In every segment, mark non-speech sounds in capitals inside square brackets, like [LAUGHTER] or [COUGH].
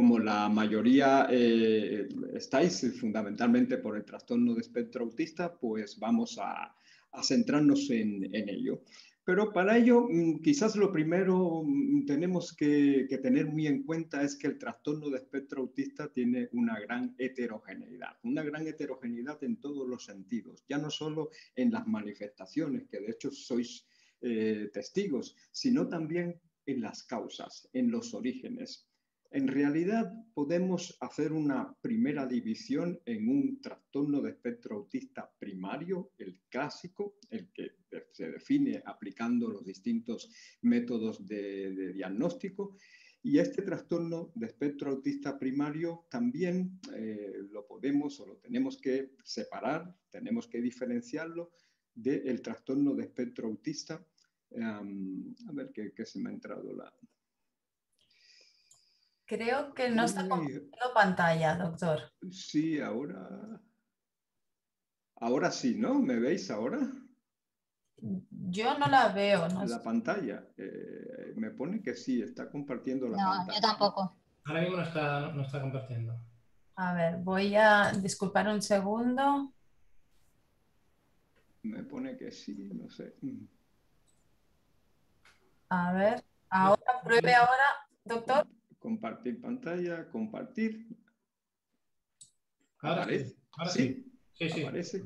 como la mayoría eh, estáis fundamentalmente por el trastorno de espectro autista, pues vamos a, centrarnos en, ello. Pero para ello, mm, quizás lo primero mm, tenemos que, tener muy en cuenta es que el trastorno de espectro autista tiene una gran heterogeneidad, una gran heterogeneidad en todos los sentidos, ya no solo en las manifestaciones, que de hecho sois eh, testigos, sino también en las causas, en los orígenes. En realidad podemos hacer una primera división en un trastorno de espectro autista primario, el clásico, el que se define aplicando los distintos métodos de, diagnóstico. Y este trastorno de espectro autista primario también eh, lo podemos o lo tenemos que separar, tenemos que diferenciarlo del trastorno de espectro autista. a ver qué se me ha entrado la, Creo que no está compartiendo pantalla, doctor. Sí, ahora. Ahora sí, ¿no? ¿Me veis ahora? Yo no la veo. No la pantalla. Eh, me pone que sí, está compartiendo la pantalla. No, yo tampoco. Ahora mismo no está, no está compartiendo. A ver, voy a disculpar un segundo. Me pone que sí, no sé. A ver, ahora pruebe ahora, doctor. Compartir pantalla, compartir. Ahora ¿Aparece? sí. Sí, sí. ¿Aparece?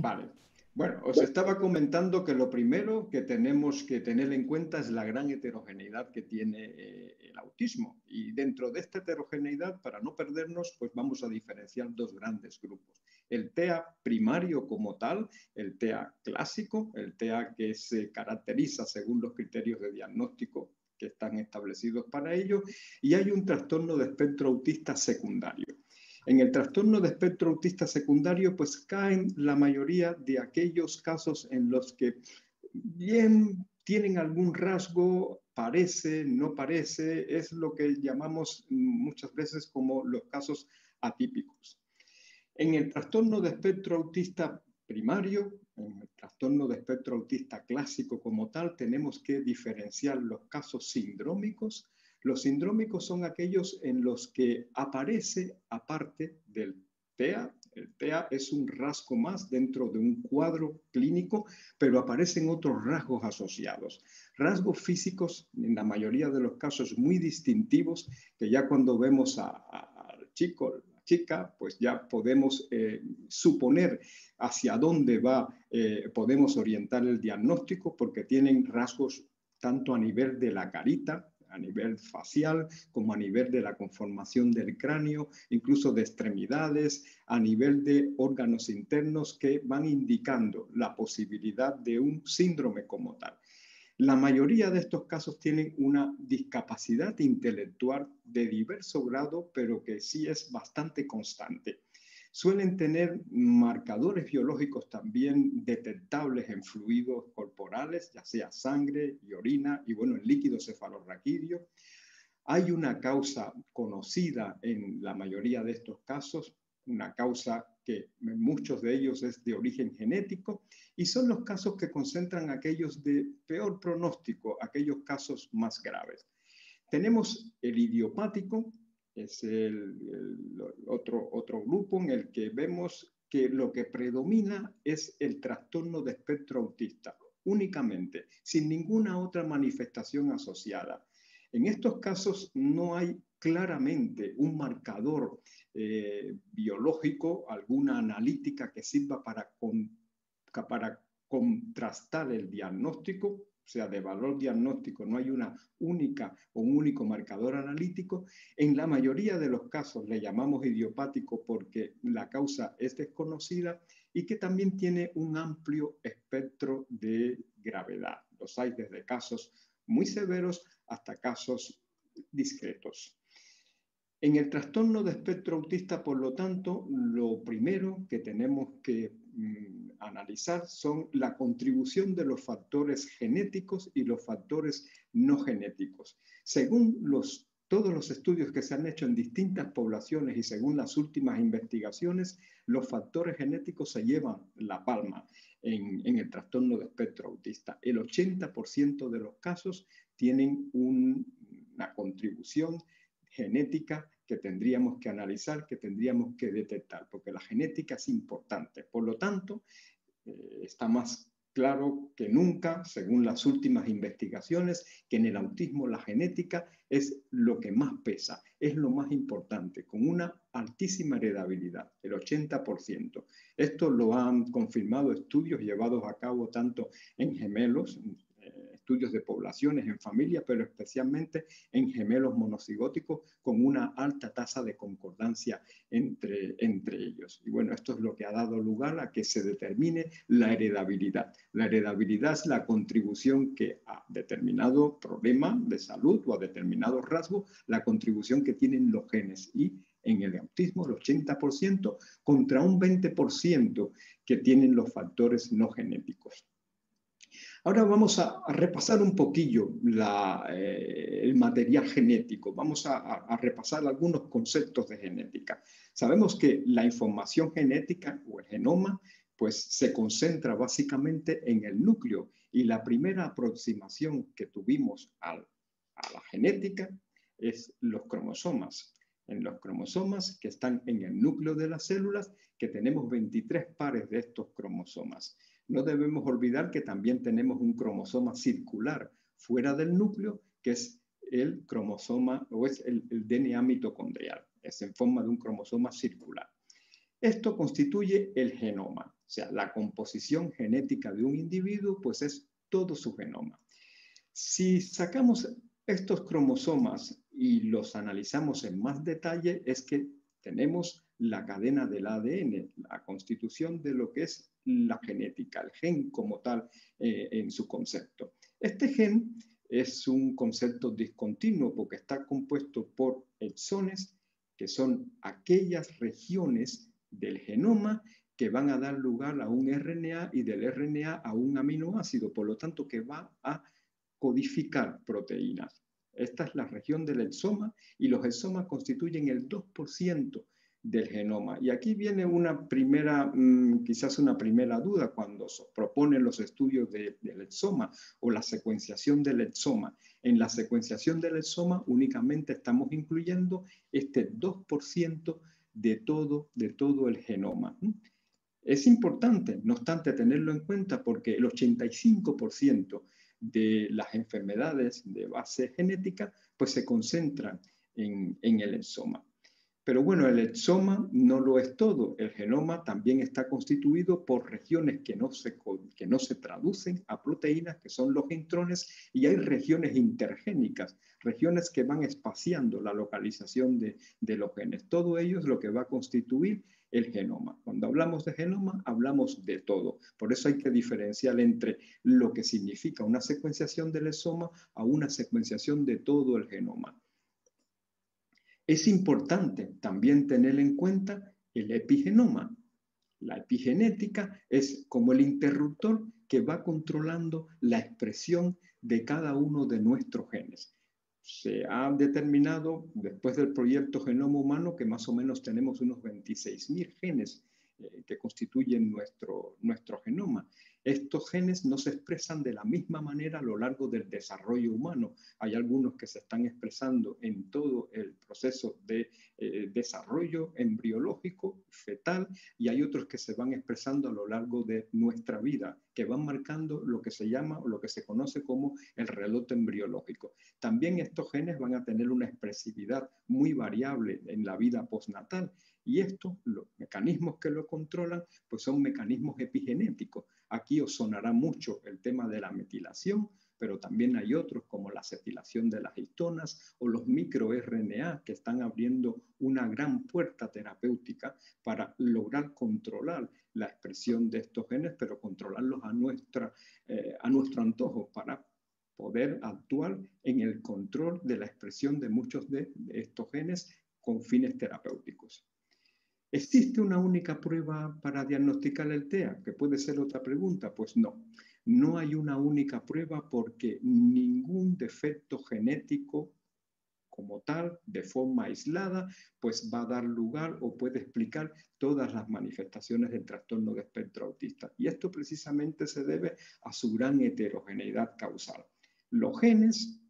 Vale. Bueno, os estaba comentando que lo primero que tenemos que tener en cuenta es la gran heterogeneidad que tiene eh, el autismo. Y dentro de esta heterogeneidad, para no perdernos, pues vamos a diferenciar dos grandes grupos. El TEA primario como tal, el TEA clásico, el TEA que se caracteriza según los criterios de diagnóstico que están establecidos para ello, y hay un trastorno de espectro autista secundario. En el trastorno de espectro autista secundario, pues caen la mayoría de aquellos casos en los que bien tienen algún rasgo, parece, no parece, es lo que llamamos muchas veces como los casos atípicos. En el trastorno de espectro autista primario, el trastorno de espectro autista clásico como tal, tenemos que diferenciar los casos sindrómicos. Los sindrómicos son aquellos en los que aparece aparte del TEA. El TEA es un rasgo más dentro de un cuadro clínico, pero aparecen otros rasgos asociados. Rasgos físicos, en la mayoría de los casos, muy distintivos, que ya cuando vemos al chico, chica, pues ya podemos eh, suponer hacia dónde va, eh, podemos orientar el diagnóstico porque tienen rasgos tanto a nivel de la carita, a nivel facial, como a nivel de la conformación del cráneo, incluso de extremidades, a nivel de órganos internos que van indicando la posibilidad de un síndrome como tal. La mayoría de estos casos tienen una discapacidad intelectual de diverso grado, pero que sí es bastante constante. Suelen tener marcadores biológicos también detectables en fluidos corporales, ya sea sangre y orina, y bueno, en líquido cefalorraquídeo. Hay una causa conocida en la mayoría de estos casos, una causa que muchos de ellos es de origen genético, y son los casos que concentran aquellos de peor pronóstico, aquellos casos más graves. Tenemos el idiopático, es el, otro, otro grupo en el que vemos que lo que predomina es el trastorno de espectro autista, únicamente, sin ninguna otra manifestación asociada. En estos casos no hay claramente un marcador eh, biológico, alguna analítica que sirva para, para contrastar el diagnóstico, o sea, de valor diagnóstico no hay una única o un único marcador analítico. En la mayoría de los casos le llamamos idiopático porque la causa es desconocida y que también tiene un amplio espectro de gravedad. Los hay desde casos muy severos hasta casos discretos. En el trastorno de espectro autista, por lo tanto, lo primero que tenemos que mm, analizar son la contribución de los factores genéticos y los factores no genéticos. Según los, todos los estudios que se han hecho en distintas poblaciones y según las últimas investigaciones, los factores genéticos se llevan la palma en, en el trastorno de espectro autista. El 80% de los casos tienen una contribución genética que tendríamos que analizar, que tendríamos que detectar, porque la genética es importante. Por lo tanto, eh, está más claro que nunca, según las últimas investigaciones, que en el autismo la genética es lo que más pesa, es lo más importante, con una altísima heredabilidad, el 80%. Esto lo han confirmado estudios llevados a cabo tanto en gemelos, estudios de poblaciones en familias, pero especialmente en gemelos monocigóticos con una alta tasa de concordancia entre, entre ellos. Y bueno, esto es lo que ha dado lugar a que se determine la heredabilidad. La heredabilidad es la contribución que a determinado problema de salud o a determinado rasgo, la contribución que tienen los genes. Y en el autismo el 80% contra un 20% que tienen los factores no genéticos. Ahora vamos a, repasar un poquillo eh, el material genético, vamos a, repasar algunos conceptos de genética. Sabemos que la información genética o el genoma pues se concentra básicamente en el núcleo y la primera aproximación que tuvimos a la genética es los cromosomas. En los cromosomas que están en el núcleo de las células, que tenemos 23 pares de estos cromosomas. No debemos olvidar que también tenemos un cromosoma circular fuera del núcleo, que es el cromosoma o es el, DNA mitocondrial. Es en forma de un cromosoma circular. Esto constituye el genoma, o sea, la composición genética de un individuo, pues es todo su genoma. Si sacamos estos cromosomas y los analizamos en más detalle, es que tenemos la cadena del ADN, la constitución de lo que es la genética, el gen como tal eh, en su concepto. Este gen es un concepto discontinuo porque está compuesto por exones, que son aquellas regiones del genoma que van a dar lugar a un RNA y del RNA a un aminoácido, por lo tanto que va a codificar proteínas. Esta es la región del exoma y los exomas constituyen el 2% del genoma. Y aquí viene una primera, mm, quizás una primera duda cuando se proponen los estudios del exoma o la secuenciación del exoma. En la secuenciación del exoma únicamente estamos incluyendo este 2% de todo, de todo el genoma. Es importante, no obstante, tenerlo en cuenta porque el 85% de las enfermedades de base genética pues se concentran en, en el exoma. Pero bueno, el exoma no lo es todo. El genoma también está constituido por regiones que no se, que no se traducen a proteínas, que son los intrones, y hay regiones intergénicas, regiones que van espaciando la localización de, de los genes. Todo ello es lo que va a constituir el genoma. Cuando hablamos de genoma, hablamos de todo. Por eso hay que diferenciar entre lo que significa una secuenciación del exoma a una secuenciación de todo el genoma. Es importante también tener en cuenta el epigenoma. La epigenética es como el interruptor que va controlando la expresión de cada uno de nuestros genes. Se ha determinado después del proyecto Genoma Humano que más o menos tenemos unos 26.000 genes eh, que constituyen nuestro, nuestro genoma. Estos genes no se expresan de la misma manera a lo largo del desarrollo humano. Hay algunos que se están expresando en todo el proceso de eh, desarrollo embriológico, fetal, y hay otros que se van expresando a lo largo de nuestra vida, que van marcando lo que se llama o lo que se conoce como el reloj embriológico. También estos genes van a tener una expresividad muy variable en la vida postnatal y estos, los mecanismos que lo controlan, pues son mecanismos epigenéticos. Aquí os sonará mucho el tema de la metilación, pero también hay otros como la acetilación de las histonas o los microRNA que están abriendo una gran puerta terapéutica para lograr controlar la expresión de estos genes, pero controlarlos a, nuestra, eh, a nuestro antojo para poder actuar en el control de la expresión de muchos de estos genes con fines terapéuticos. ¿Existe una única prueba para diagnosticar el TEA? Que puede ser otra pregunta. Pues no, no hay una única prueba porque ningún defecto genético como tal, de forma aislada, pues va a dar lugar o puede explicar todas las manifestaciones del trastorno de espectro autista. Y esto precisamente se debe a su gran heterogeneidad causal. Los genes,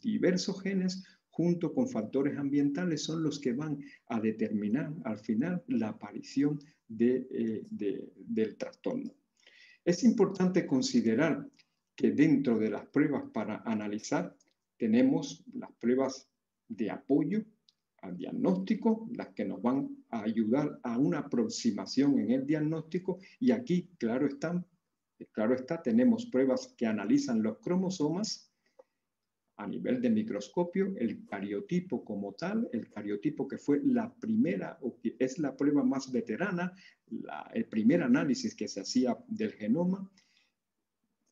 diversos genes, junto con factores ambientales son los que van a determinar al final la aparición eh, del trastorno. Es importante considerar que dentro de las pruebas para analizar tenemos las pruebas de apoyo al diagnóstico, las que nos van a ayudar a una aproximación en el diagnóstico y aquí, claro está, claro está, tenemos pruebas que analizan los cromosomas a nivel de microscopio, el cariotipo como tal, el cariotipo que fue la primera, o que es la prueba más veterana, el primer análisis que se hacía del genoma,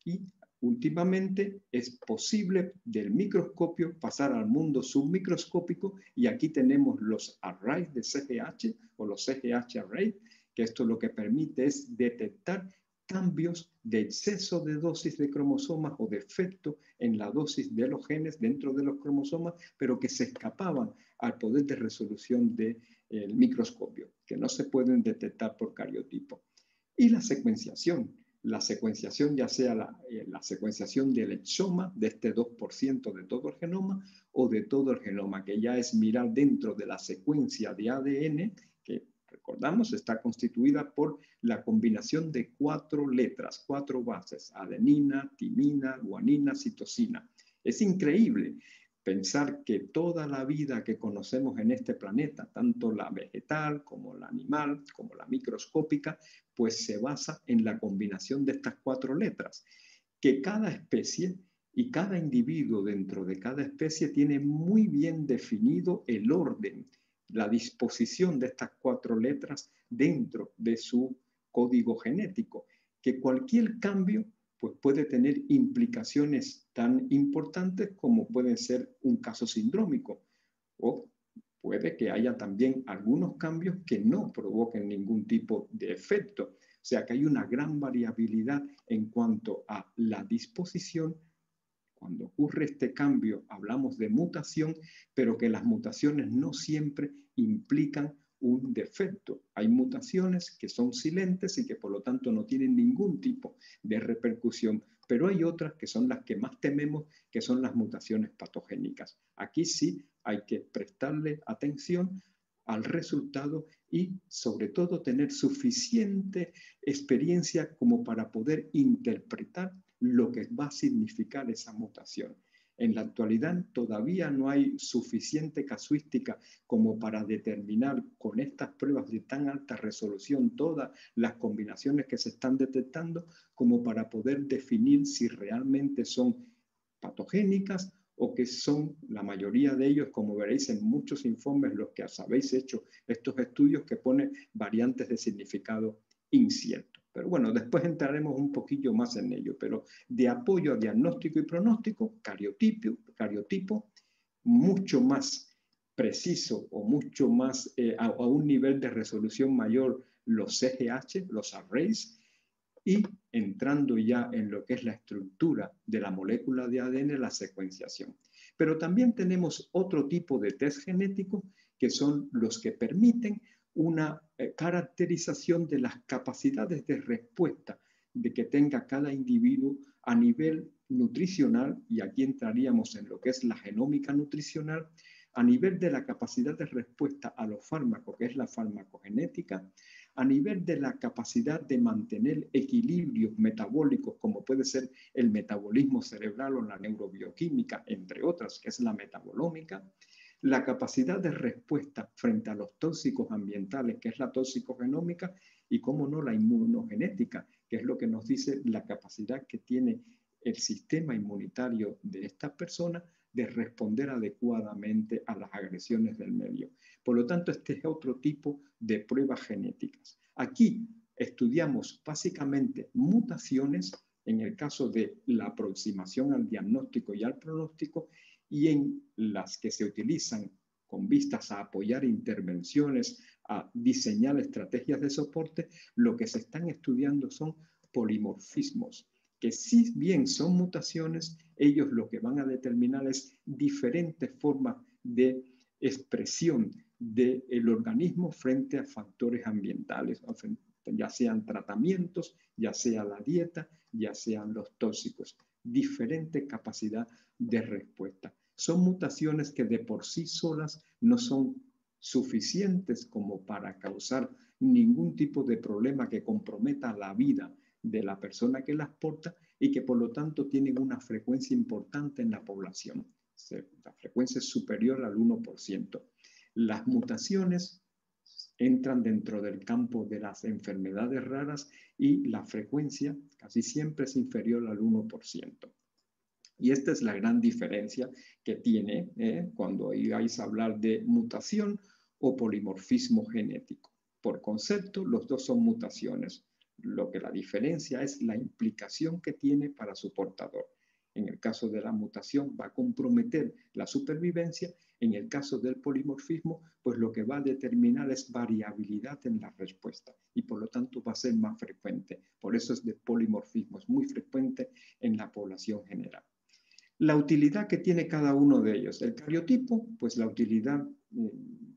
y últimamente es posible del microscopio pasar al mundo submicroscópico, y aquí tenemos los arrays de CGH o los CGH arrays, que esto lo que permite es detectar cambios de exceso de dosis de cromosomas o defecto en la dosis de los genes dentro de los cromosomas, pero que se escapaban al poder de resolución del microscopio, que no se pueden detectar por cariotipo. Y la secuenciación, la secuenciación ya sea la, eh, la secuenciación del exoma, de este 2% de todo el genoma, o de todo el genoma, que ya es mirar dentro de la secuencia de ADN recordamos, está constituida por la combinación de cuatro letras, cuatro bases, adenina, timina, guanina, citosina. Es increíble pensar que toda la vida que conocemos en este planeta, tanto la vegetal como la animal, como la microscópica, pues se basa en la combinación de estas cuatro letras, que cada especie y cada individuo dentro de cada especie tiene muy bien definido el orden la disposición de estas cuatro letras dentro de su código genético, que cualquier cambio pues puede tener implicaciones tan importantes como pueden ser un caso sindrómico o puede que haya también algunos cambios que no provoquen ningún tipo de efecto. O sea que hay una gran variabilidad en cuanto a la disposición cuando ocurre este cambio hablamos de mutación, pero que las mutaciones no siempre implican un defecto. Hay mutaciones que son silentes y que por lo tanto no tienen ningún tipo de repercusión, pero hay otras que son las que más tememos, que son las mutaciones patogénicas. Aquí sí hay que prestarle atención al resultado y sobre todo tener suficiente experiencia como para poder interpretar lo que va a significar esa mutación. En la actualidad todavía no hay suficiente casuística como para determinar con estas pruebas de tan alta resolución todas las combinaciones que se están detectando como para poder definir si realmente son patogénicas o que son la mayoría de ellos, como veréis en muchos informes, los que habéis hecho estos estudios que ponen variantes de significado incierto. Pero bueno, después entraremos un poquillo más en ello, pero de apoyo a diagnóstico y pronóstico, cariotipo, cariotipo mucho más preciso o mucho más eh, a, un nivel de resolución mayor los CGH, los arrays, y entrando ya en lo que es la estructura de la molécula de ADN, la secuenciación. Pero también tenemos otro tipo de test genético que son los que permiten una eh, caracterización de las capacidades de respuesta de que tenga cada individuo a nivel nutricional, y aquí entraríamos en lo que es la genómica nutricional, a nivel de la capacidad de respuesta a los fármacos, que es la farmacogenética, a nivel de la capacidad de mantener equilibrios metabólicos, como puede ser el metabolismo cerebral o la neurobioquímica, entre otras, que es la metabolómica, la capacidad de respuesta frente a los tóxicos ambientales, que es la toxicogenómica, y cómo no la inmunogenética, que es lo que nos dice la capacidad que tiene el sistema inmunitario de estas personas de responder adecuadamente a las agresiones del medio. Por lo tanto, este es otro tipo de pruebas genéticas. Aquí estudiamos básicamente mutaciones en el caso de la aproximación al diagnóstico y al pronóstico y en las que se utilizan con vistas a apoyar intervenciones, a diseñar estrategias de soporte, lo que se están estudiando son polimorfismos, que si bien son mutaciones, ellos lo que van a determinar es diferentes formas de expresión del organismo frente a factores ambientales, ya sean tratamientos, ya sea la dieta, ya sean los tóxicos, diferente capacidad de respuesta. Son mutaciones que de por sí solas no son suficientes como para causar ningún tipo de problema que comprometa la vida de la persona que las porta y que por lo tanto tienen una frecuencia importante en la población. La frecuencia es superior al 1%. Las mutaciones entran dentro del campo de las enfermedades raras y la frecuencia casi siempre es inferior al 1%. Y esta es la gran diferencia que tiene ¿eh? cuando vais a hablar de mutación o polimorfismo genético. Por concepto, los dos son mutaciones. Lo que la diferencia es la implicación que tiene para su portador. En el caso de la mutación va a comprometer la supervivencia. En el caso del polimorfismo, pues lo que va a determinar es variabilidad en la respuesta y por lo tanto va a ser más frecuente. Por eso es de polimorfismo, es muy frecuente en la población general. La utilidad que tiene cada uno de ellos. El cariotipo, pues la utilidad mm,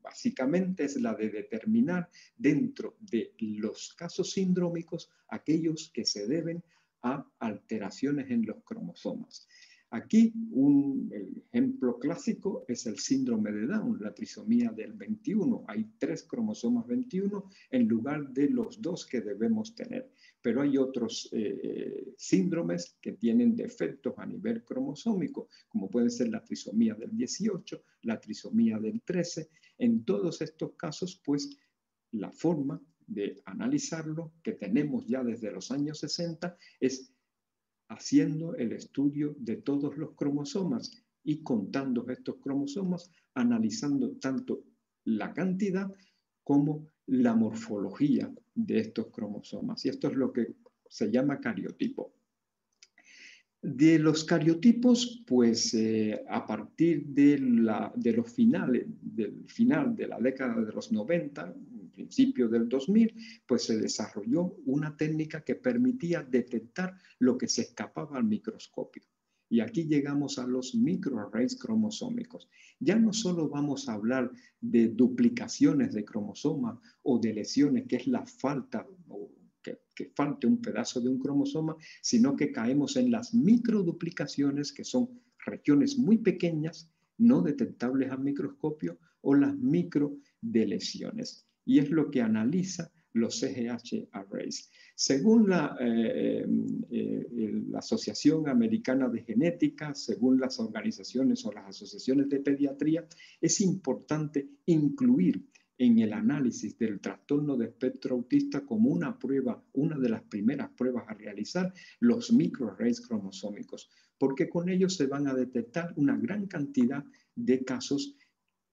básicamente es la de determinar dentro de los casos sindrómicos aquellos que se deben a alteraciones en los cromosomas. Aquí un ejemplo clásico es el síndrome de Down, la trisomía del 21. Hay tres cromosomas 21 en lugar de los dos que debemos tener. Pero hay otros eh, síndromes que tienen defectos a nivel cromosómico, como puede ser la trisomía del 18, la trisomía del 13. En todos estos casos, pues la forma de analizarlo que tenemos ya desde los años 60 es haciendo el estudio de todos los cromosomas y contando estos cromosomas, analizando tanto la cantidad como la morfología de estos cromosomas. Y esto es lo que se llama cariotipo. De los cariotipos, pues eh, a partir de, la, de los finales, del final de la década de los 90, principio del 2000, pues se desarrolló una técnica que permitía detectar lo que se escapaba al microscopio. Y aquí llegamos a los microarrays cromosómicos. Ya no solo vamos a hablar de duplicaciones de cromosomas o de lesiones, que es la falta o que, que, falte un pedazo de un cromosoma, sino que caemos en las microduplicaciones, que son regiones muy pequeñas, no detectables al microscopio, o las microdelesiones y es lo que analiza los CGH arrays. Según la, eh, eh, la, Asociación Americana de Genética, según las organizaciones o las asociaciones de pediatría, es importante incluir en el análisis del trastorno de espectro autista como una prueba, una de las primeras pruebas a realizar, los microarrays cromosómicos, porque con ellos se van a detectar una gran cantidad de casos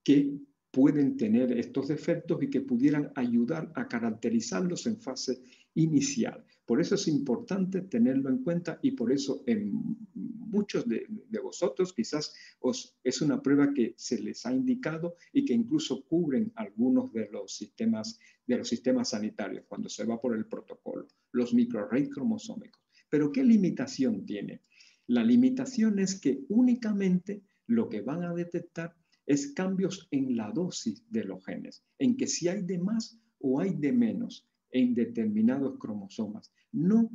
que pueden tener estos defectos y que pudieran ayudar a caracterizarlos en fase inicial. Por eso es importante tenerlo en cuenta y por eso en muchos de, vosotros quizás os, es una prueba que se les ha indicado y que incluso cubren algunos de los sistemas, de los sistemas sanitarios cuando se va por el protocolo, los microarrays cromosómicos. Pero ¿qué limitación tiene? La limitación es que únicamente lo que van a detectar es cambios en la dosis de los genes, en que si hay de más o hay de menos en determinados cromosomas, no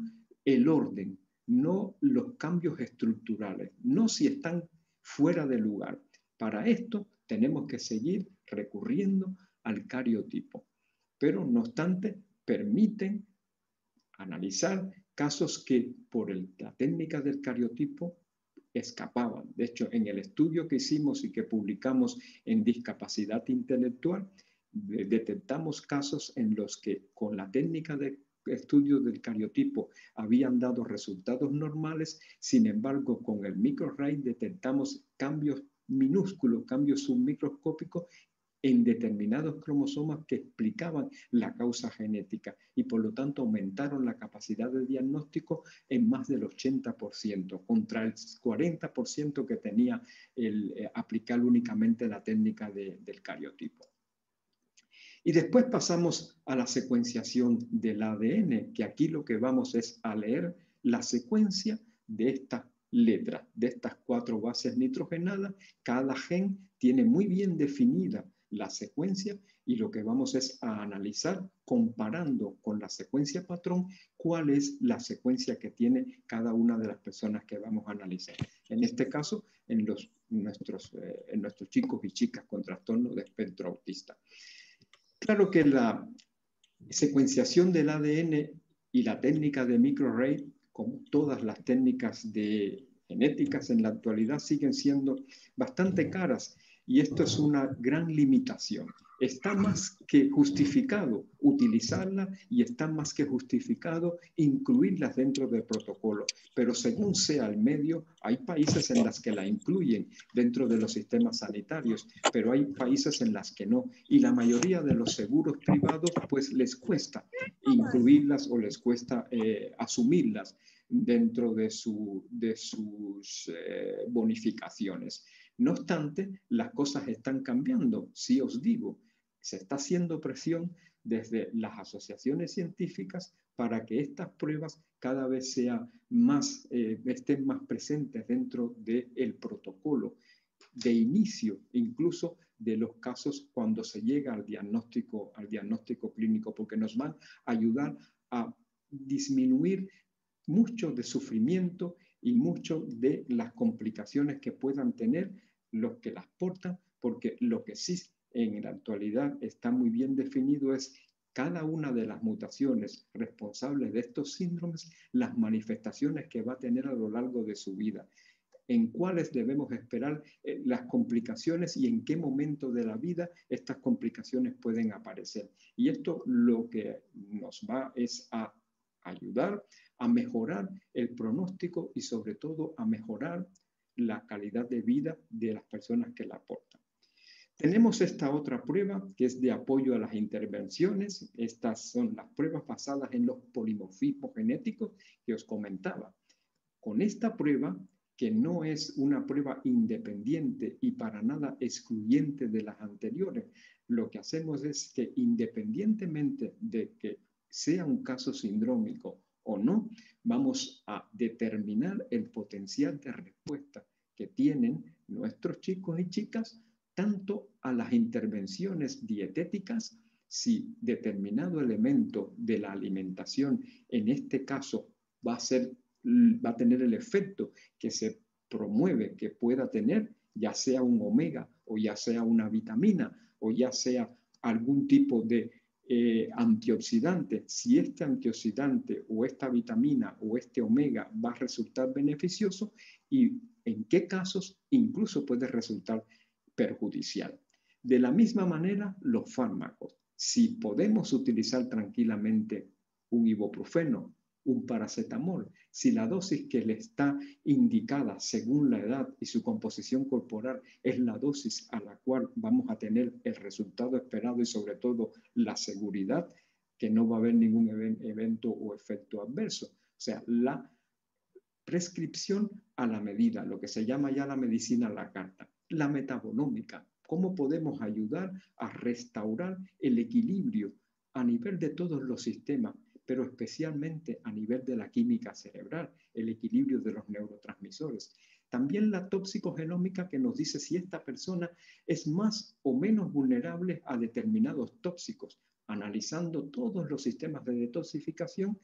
el orden, no los cambios estructurales, no si están fuera de lugar. Para esto tenemos que seguir recurriendo al cariotipo, pero no obstante permiten analizar casos que por la técnica del cariotipo escapaban. De hecho, en el estudio que hicimos y que publicamos en discapacidad intelectual, detectamos casos en los que con la técnica de estudio del cariotipo habían dado resultados normales, sin embargo, con el microarray detectamos cambios minúsculos, cambios submicroscópicos en determinados cromosomas que explicaban la causa genética y por lo tanto aumentaron la capacidad de diagnóstico en más del 80% contra el 40% que tenía el eh, aplicar únicamente la técnica del cariotipo. Y después pasamos a la secuenciación del ADN, que aquí lo que vamos es a leer la secuencia de esta letra, de estas cuatro bases nitrogenadas. Cada gen tiene muy bien definida la secuencia y lo que vamos es a analizar comparando con la secuencia patrón cuál es la secuencia que tiene cada una de las personas que vamos a analizar. En este caso, en, los, nuestros, eh, en nuestros chicos y chicas con trastorno de espectro autista. Claro que la secuenciación del ADN y la técnica de microarray, como todas las técnicas de genéticas en la actualidad, siguen siendo bastante caras y esto es una gran limitación. Está más que justificado utilizarla y está más que justificado incluirlas dentro del protocolo. Pero según sea el medio, hay países en las que la incluyen dentro de los sistemas sanitarios, pero hay países en las que no. Y la mayoría de los seguros privados pues les cuesta incluirlas o les cuesta eh, asumirlas dentro de, su, de sus eh, bonificaciones. No obstante, las cosas están cambiando, si os digo, se está haciendo presión desde las asociaciones científicas para que estas pruebas cada vez sean más, eh, estén más presentes dentro del protocolo de inicio, incluso de los casos cuando se llega al diagnóstico, al diagnóstico clínico, porque nos van a ayudar a disminuir mucho de sufrimiento y mucho de las complicaciones que puedan tener los que las portan, porque lo que sí en la actualidad está muy bien definido es cada una de las mutaciones responsables de estos síndromes, las manifestaciones que va a tener a lo largo de su vida, en cuáles debemos esperar eh, las complicaciones y en qué momento de la vida estas complicaciones pueden aparecer. Y esto lo que nos va es a ayudar a mejorar el pronóstico y sobre todo a mejorar la calidad de vida de las personas que la aportan. Tenemos esta otra prueba que es de apoyo a las intervenciones. Estas son las pruebas basadas en los polimorfismos genéticos que os comentaba. Con esta prueba, que no es una prueba independiente y para nada excluyente de las anteriores, lo que hacemos es que independientemente de que sea un caso sindrómico o no, vamos a determinar el potencial de respuesta que tienen nuestros chicos y chicas tanto a las intervenciones dietéticas, si determinado elemento de la alimentación, en este caso, va a, ser, va a tener el efecto que se promueve que pueda tener, ya sea un omega o ya sea una vitamina o ya sea algún tipo de eh, antioxidante, si este antioxidante o esta vitamina o este omega va a resultar beneficioso y en qué casos incluso puede resultar perjudicial. De la misma manera, los fármacos. Si podemos utilizar tranquilamente un ibuprofeno, un paracetamol, si la dosis que le está indicada según la edad y su composición corporal es la dosis a la cual vamos a tener el resultado esperado y sobre todo la seguridad que no va a haber ningún evento o efecto adverso. O sea, la prescripción a la medida, lo que se llama ya la medicina a la carta la metabolómica, cómo podemos ayudar a restaurar el equilibrio a nivel de todos los sistemas, pero especialmente a nivel de la química cerebral, el equilibrio de los neurotransmisores. También la toxicogenómica que nos dice si esta persona es más o menos vulnerable a determinados tóxicos, analizando todos los sistemas de detoxificación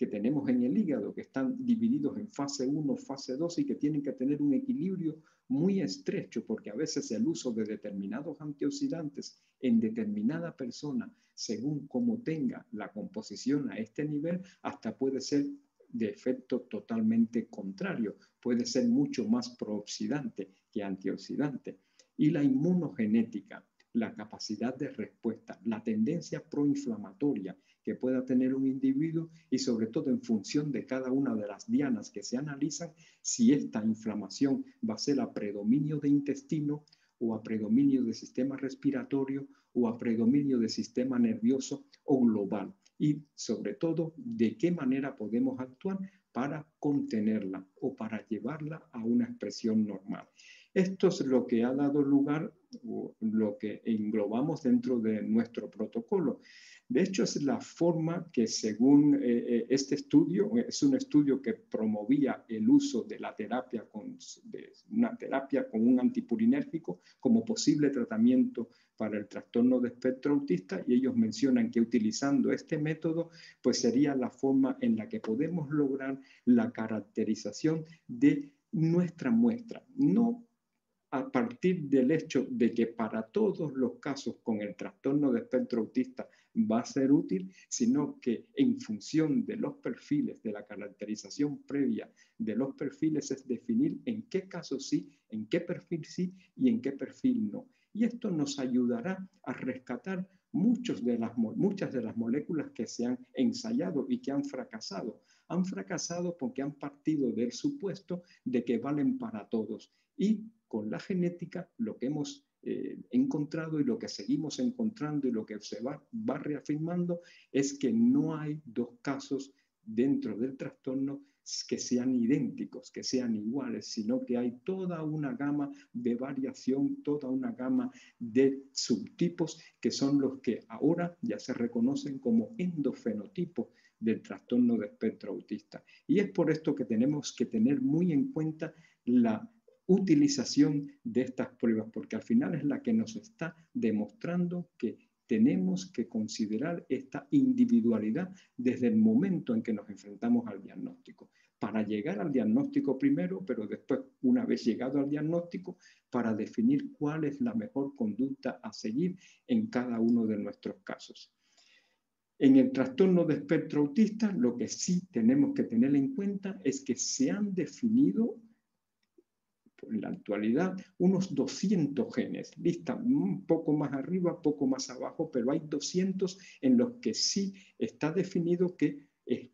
que tenemos en el hígado, que están divididos en fase 1, fase 2 y que tienen que tener un equilibrio muy estrecho, porque a veces el uso de determinados antioxidantes en determinada persona, según cómo tenga la composición a este nivel, hasta puede ser de efecto totalmente contrario, puede ser mucho más prooxidante que antioxidante. Y la inmunogenética, la capacidad de respuesta, la tendencia proinflamatoria que pueda tener un individuo y sobre todo en función de cada una de las dianas que se analizan, si esta inflamación va a ser a predominio de intestino o a predominio de sistema respiratorio o a predominio de sistema nervioso o global. Y sobre todo, de qué manera podemos actuar para contenerla o para llevarla a una expresión normal. Esto es lo que ha dado lugar, o lo que englobamos dentro de nuestro protocolo. De hecho, es la forma que según eh, eh, este estudio, es un estudio que promovía el uso de la terapia con, de una terapia con un antipurinérgico como posible tratamiento para el trastorno de espectro autista y ellos mencionan que utilizando este método pues sería la forma en la que podemos lograr la caracterización de nuestra muestra, no a partir del hecho de que para todos los casos con el trastorno de espectro autista va a ser útil, sino que en función de los perfiles, de la caracterización previa de los perfiles, es definir en qué caso sí, en qué perfil sí y en qué perfil no. Y esto nos ayudará a rescatar muchos de las, muchas de las moléculas que se han ensayado y que han fracasado. Han fracasado porque han partido del supuesto de que valen para todos. Y con la genética, lo que hemos eh, encontrado y lo que seguimos encontrando y lo que se va, va reafirmando es que no hay dos casos dentro del trastorno que sean idénticos, que sean iguales, sino que hay toda una gama de variación, toda una gama de subtipos que son los que ahora ya se reconocen como endofenotipos del trastorno de espectro autista. Y es por esto que tenemos que tener muy en cuenta la utilización de estas pruebas, porque al final es la que nos está demostrando que tenemos que considerar esta individualidad desde el momento en que nos enfrentamos al diagnóstico, para llegar al diagnóstico primero, pero después, una vez llegado al diagnóstico, para definir cuál es la mejor conducta a seguir en cada uno de nuestros casos. En el trastorno de espectro autista, lo que sí tenemos que tener en cuenta es que se han definido la actualidad unos 200 genes, lista un poco más arriba, poco más abajo, pero hay 200 en los que sí está definido que eh,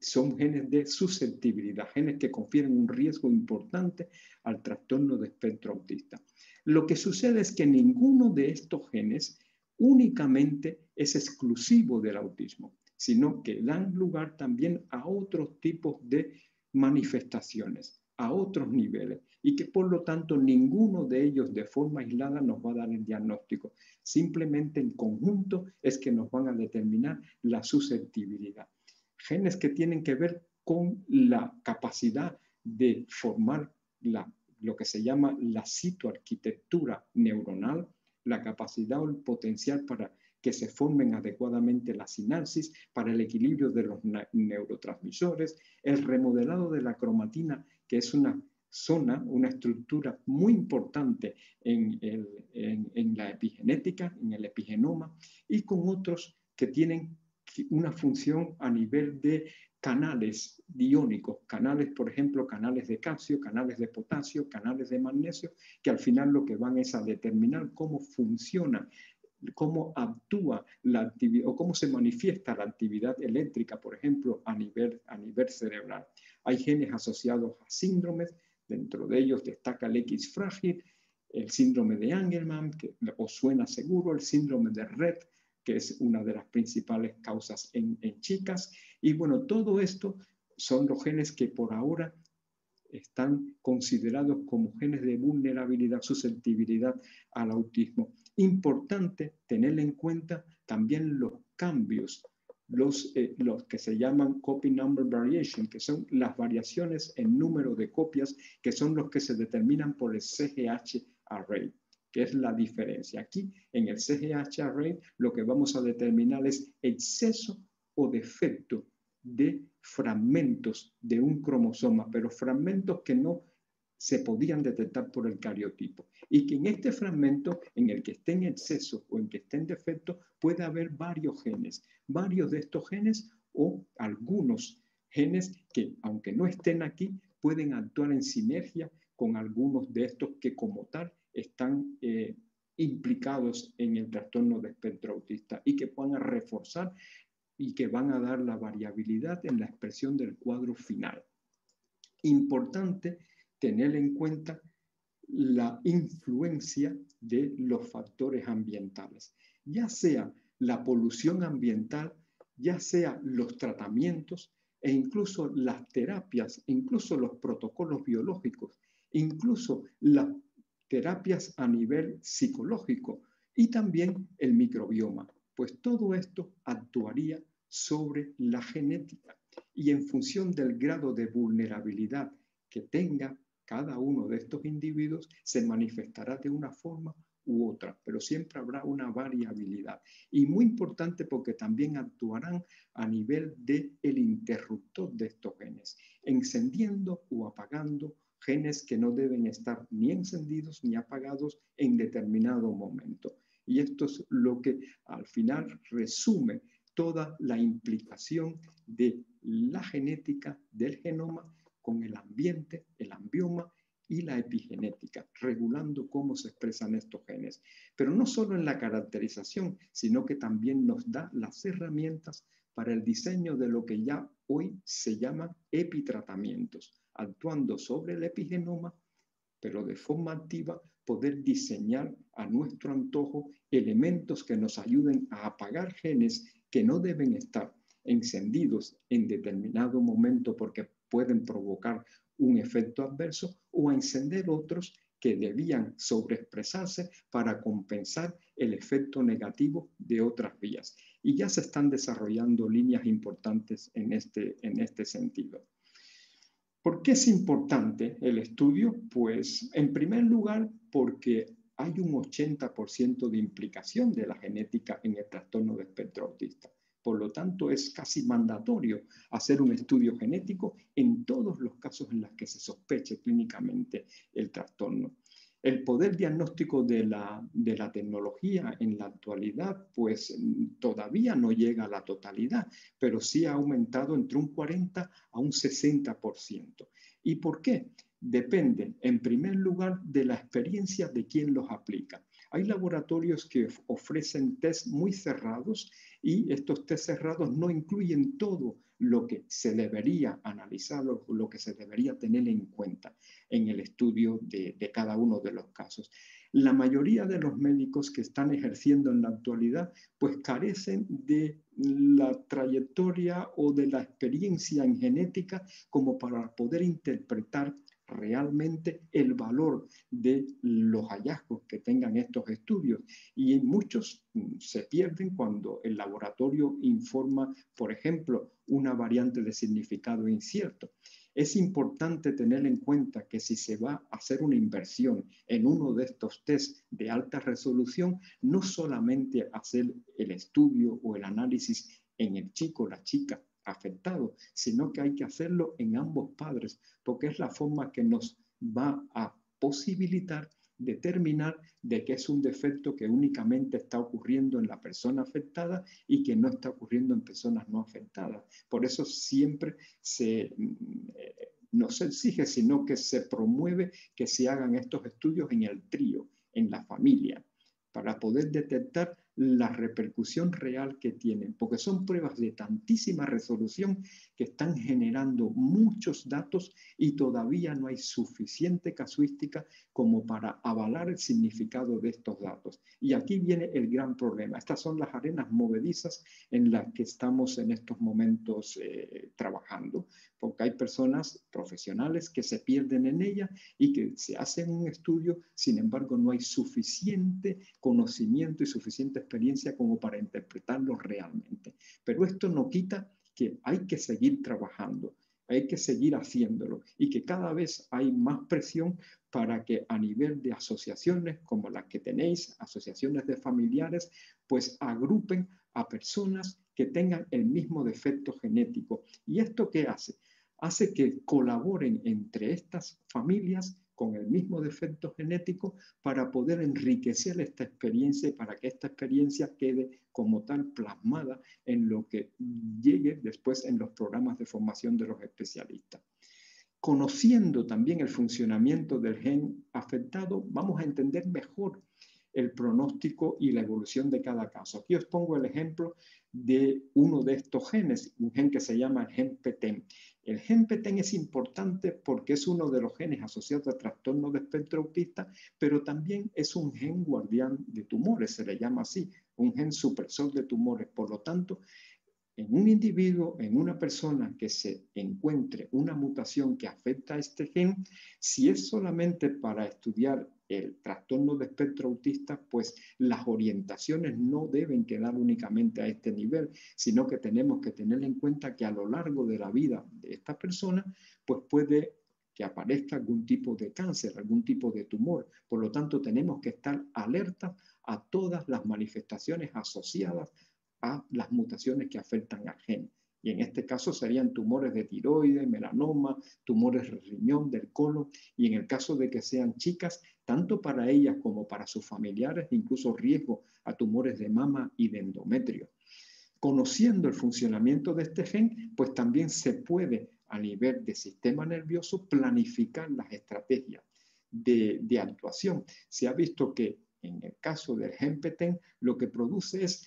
son genes de susceptibilidad, genes que confieren un riesgo importante al trastorno de espectro autista. Lo que sucede es que ninguno de estos genes únicamente es exclusivo del autismo, sino que dan lugar también a otros tipos de manifestaciones, a otros niveles y que por lo tanto ninguno de ellos de forma aislada nos va a dar el diagnóstico. Simplemente en conjunto es que nos van a determinar la susceptibilidad. Genes que tienen que ver con la capacidad de formar la, lo que se llama la citoarquitectura neuronal, la capacidad o el potencial para que se formen adecuadamente las sinapsis, para el equilibrio de los neurotransmisores, el remodelado de la cromatina, que es una zona, una estructura muy importante en, la epigenética, en el epigenoma, y con otros que tienen una función a nivel de canales iónicos, canales, por ejemplo, canales de calcio, canales de potasio, canales de magnesio, que al final lo que van es a determinar cómo funciona, cómo actúa la actividad o cómo se manifiesta la actividad eléctrica, por ejemplo, a nivel, a nivel cerebral. Hay genes asociados a síndromes Dentro de ellos destaca el X frágil, el síndrome de Angelman, que os suena seguro, el síndrome de Red, que es una de las principales causas en, chicas. Y bueno, todo esto son los genes que por ahora están considerados como genes de vulnerabilidad, susceptibilidad al autismo. Importante tener en cuenta también los cambios los, eh, los que se llaman copy number variation, que son las variaciones en número de copias, que son los que se determinan por el CGH array, que es la diferencia. Aquí en el CGH array lo que vamos a determinar es exceso o defecto de fragmentos de un cromosoma, pero fragmentos que no se podían detectar por el cariotipo. Y que en este fragmento, en el que esté en exceso o en que esté en defecto, puede haber varios genes. Varios de estos genes o algunos genes que, aunque no estén aquí, pueden actuar en sinergia con algunos de estos que como tal están eh, implicados en el trastorno de espectro autista y que a reforzar y que van a dar la variabilidad en la expresión del cuadro final. Importante tener en cuenta la influencia de los factores ambientales, ya sea la polución ambiental, ya sea los tratamientos e incluso las terapias, incluso los protocolos biológicos, incluso la terapias a nivel psicológico y también el microbioma, pues todo esto actuaría sobre la genética y en función del grado de vulnerabilidad que tenga cada uno de estos individuos se manifestará de una forma u otra, pero siempre habrá una variabilidad. Y muy importante porque también actuarán a nivel del el interruptor de estos genes, encendiendo o apagando genes que no deben estar ni encendidos ni apagados en determinado momento. Y esto es lo que al final resume toda la implicación de la genética del genoma con el ambiente, el ambioma y la epigenética, regulando cómo se expresan estos genes. Pero no solo en la caracterización, sino que también nos da las herramientas para el diseño de lo que ya hoy se llama epitratamientos, actuando sobre el epigenoma, pero de forma activa, poder diseñar a nuestro antojo elementos que nos ayuden a apagar genes que no deben estar encendidos en determinado momento porque pueden provocar un efecto adverso o a encender otros que debían sobreexpresarse para compensar el efecto negativo de otras vías. Y ya se están desarrollando líneas importantes en este, en este sentido. ¿Por qué es importante el estudio? Pues en primer lugar porque hay un 80% de implicación de la genética en el trastorno de espectro autista. Por lo tanto, es casi mandatorio hacer un estudio genético en todos los casos en los que se sospeche clínicamente el trastorno. El poder diagnóstico de la, de la tecnología en la actualidad, pues todavía no llega a la totalidad, pero sí ha aumentado entre un 40 a un 60%. ¿Y por qué? Depende, en primer lugar, de la experiencia de quien los aplica. Hay laboratorios que ofrecen test muy cerrados y estos test cerrados no incluyen todo lo que se debería analizar, lo, que se debería tener en cuenta en el estudio de, de cada uno de los casos. La mayoría de los médicos que están ejerciendo en la actualidad pues carecen de la trayectoria o de la experiencia en genética como para poder interpretar realmente el valor de los hallazgos que tengan estos estudios. Y muchos mm, se pierden cuando el laboratorio informa, por ejemplo, una variante de significado incierto. Es importante tener en cuenta que si se va a hacer una inversión en uno de estos test de alta resolución, no solamente hacer el estudio o el análisis en el chico o la chica afectado, sino que hay que hacerlo en ambos padres, porque es la forma que nos va a posibilitar determinar de que es un defecto que únicamente está ocurriendo en la persona afectada y que no está ocurriendo en personas no afectadas. Por eso siempre se, mm, eh, no se exige, sino que se promueve que se hagan estos estudios en el trío, en la familia, para poder detectar la repercusión real que tienen, porque son pruebas de tantísima resolución que están generando muchos datos y todavía no hay suficiente casuística como para avalar el significado de estos datos. Y aquí viene el gran problema. Estas son las arenas movedizas en las que estamos en estos momentos eh, trabajando, porque hay personas profesionales que se pierden en ella y que se hacen un estudio, sin embargo no hay suficiente conocimiento y suficiente experiencia como para interpretarlo realmente. Pero esto no quita que hay que seguir trabajando, hay que seguir haciéndolo y que cada vez hay más presión para que a nivel de asociaciones como las que tenéis, asociaciones de familiares, pues agrupen a personas que tengan el mismo defecto genético. ¿Y esto qué hace? Hace que colaboren entre estas familias con el mismo defecto genético para poder enriquecer esta experiencia y para que esta experiencia quede como tal plasmada en lo que llegue después en los programas de formación de los especialistas. Conociendo también el funcionamiento del gen afectado, vamos a entender mejor el pronóstico y la evolución de cada caso. Aquí os pongo el ejemplo de uno de estos genes, un gen que se llama el gen PTEN. El gen PTEN es importante porque es uno de los genes asociados a trastorno de espectro autista, pero también es un gen guardián de tumores, se le llama así, un gen supresor de tumores. Por lo tanto, en un individuo, en una persona que se encuentre una mutación que afecta a este gen, si es solamente para estudiar el trastorno de espectro autista, pues las orientaciones no deben quedar únicamente a este nivel, sino que tenemos que tener en cuenta que a lo largo de la vida de esta persona, pues puede que aparezca algún tipo de cáncer, algún tipo de tumor. Por lo tanto, tenemos que estar alertas a todas las manifestaciones asociadas a las mutaciones que afectan al gen. Y en este caso serían tumores de tiroides, melanoma, tumores de riñón, del colon, y en el caso de que sean chicas, tanto para ellas como para sus familiares, incluso riesgo a tumores de mama y de endometrio. Conociendo el funcionamiento de este gen, pues también se puede a nivel de sistema nervioso planificar las estrategias de, actuación. Se ha visto que en el caso del gen PTEN lo que produce es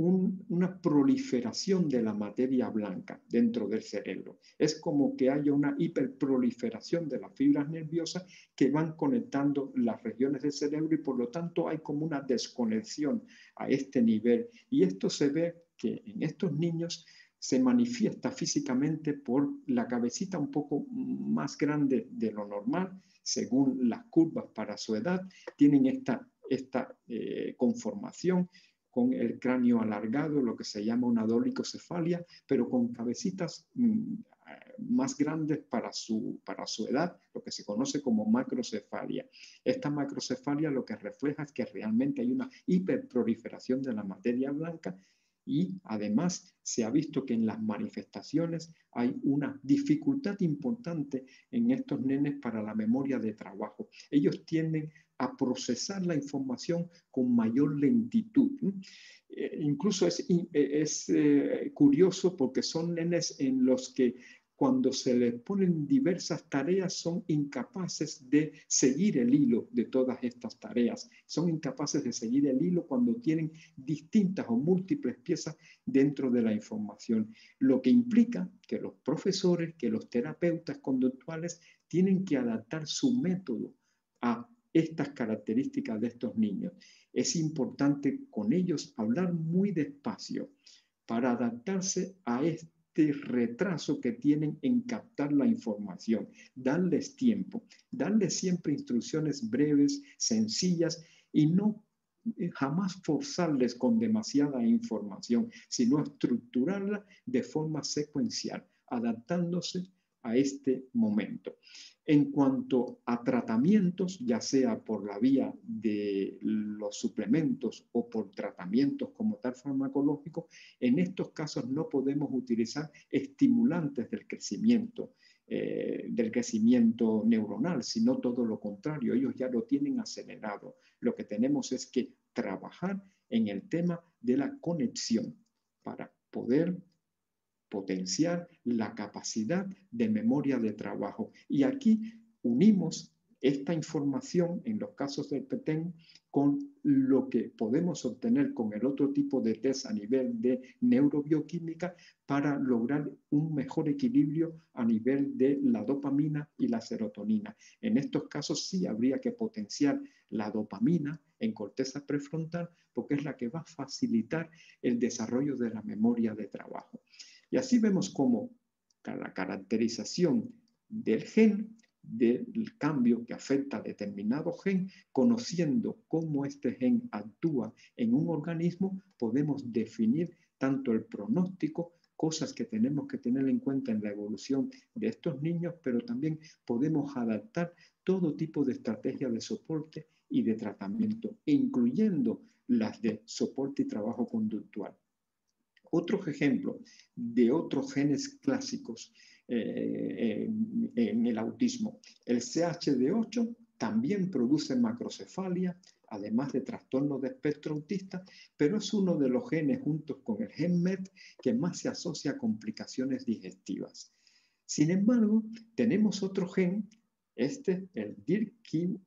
una proliferación de la materia blanca dentro del cerebro. Es como que haya una hiperproliferación de las fibras nerviosas que van conectando las regiones del cerebro y por lo tanto hay como una desconexión a este nivel. Y esto se ve que en estos niños se manifiesta físicamente por la cabecita un poco más grande de lo normal, según las curvas para su edad, tienen esta, esta eh, conformación con el cráneo alargado, lo que se llama una dolicocefalia, pero con cabecitas mm, más grandes para su, para su edad, lo que se conoce como macrocefalia. Esta macrocefalia lo que refleja es que realmente hay una hiperproliferación de la materia blanca y además se ha visto que en las manifestaciones hay una dificultad importante en estos nenes para la memoria de trabajo. Ellos tienden a procesar la información con mayor lentitud. Eh, incluso es, es eh, curioso porque son nenes en los que cuando se les ponen diversas tareas son incapaces de seguir el hilo de todas estas tareas. Son incapaces de seguir el hilo cuando tienen distintas o múltiples piezas dentro de la información, lo que implica que los profesores, que los terapeutas conductuales tienen que adaptar su método a estas características de estos niños. Es importante con ellos hablar muy despacio para adaptarse a este retraso que tienen en captar la información, darles tiempo, darles siempre instrucciones breves, sencillas y no eh, jamás forzarles con demasiada información, sino estructurarla de forma secuencial, adaptándose a este momento. En cuanto a tratamientos, ya sea por la vía de los suplementos o por tratamientos como tal farmacológico, en estos casos no podemos utilizar estimulantes del crecimiento, eh, del crecimiento neuronal, sino todo lo contrario, ellos ya lo tienen acelerado. Lo que tenemos es que trabajar en el tema de la conexión para poder potenciar la capacidad de memoria de trabajo. Y aquí unimos esta información en los casos del PETEN con lo que podemos obtener con el otro tipo de test a nivel de neurobioquímica para lograr un mejor equilibrio a nivel de la dopamina y la serotonina. En estos casos sí habría que potenciar la dopamina en corteza prefrontal porque es la que va a facilitar el desarrollo de la memoria de trabajo. Y así vemos cómo la caracterización del gen, del cambio que afecta a determinado gen, conociendo cómo este gen actúa en un organismo, podemos definir tanto el pronóstico, cosas que tenemos que tener en cuenta en la evolución de estos niños, pero también podemos adaptar todo tipo de estrategias de soporte y de tratamiento, incluyendo las de soporte y trabajo conductual. Otros ejemplos de otros genes clásicos eh, en, el autismo. El CHD8 también produce macrocefalia, además de trastornos de espectro autista, pero es uno de los genes juntos con el gen MET que más se asocia a complicaciones digestivas. Sin embargo, tenemos otro gen, este, el DIRKIN,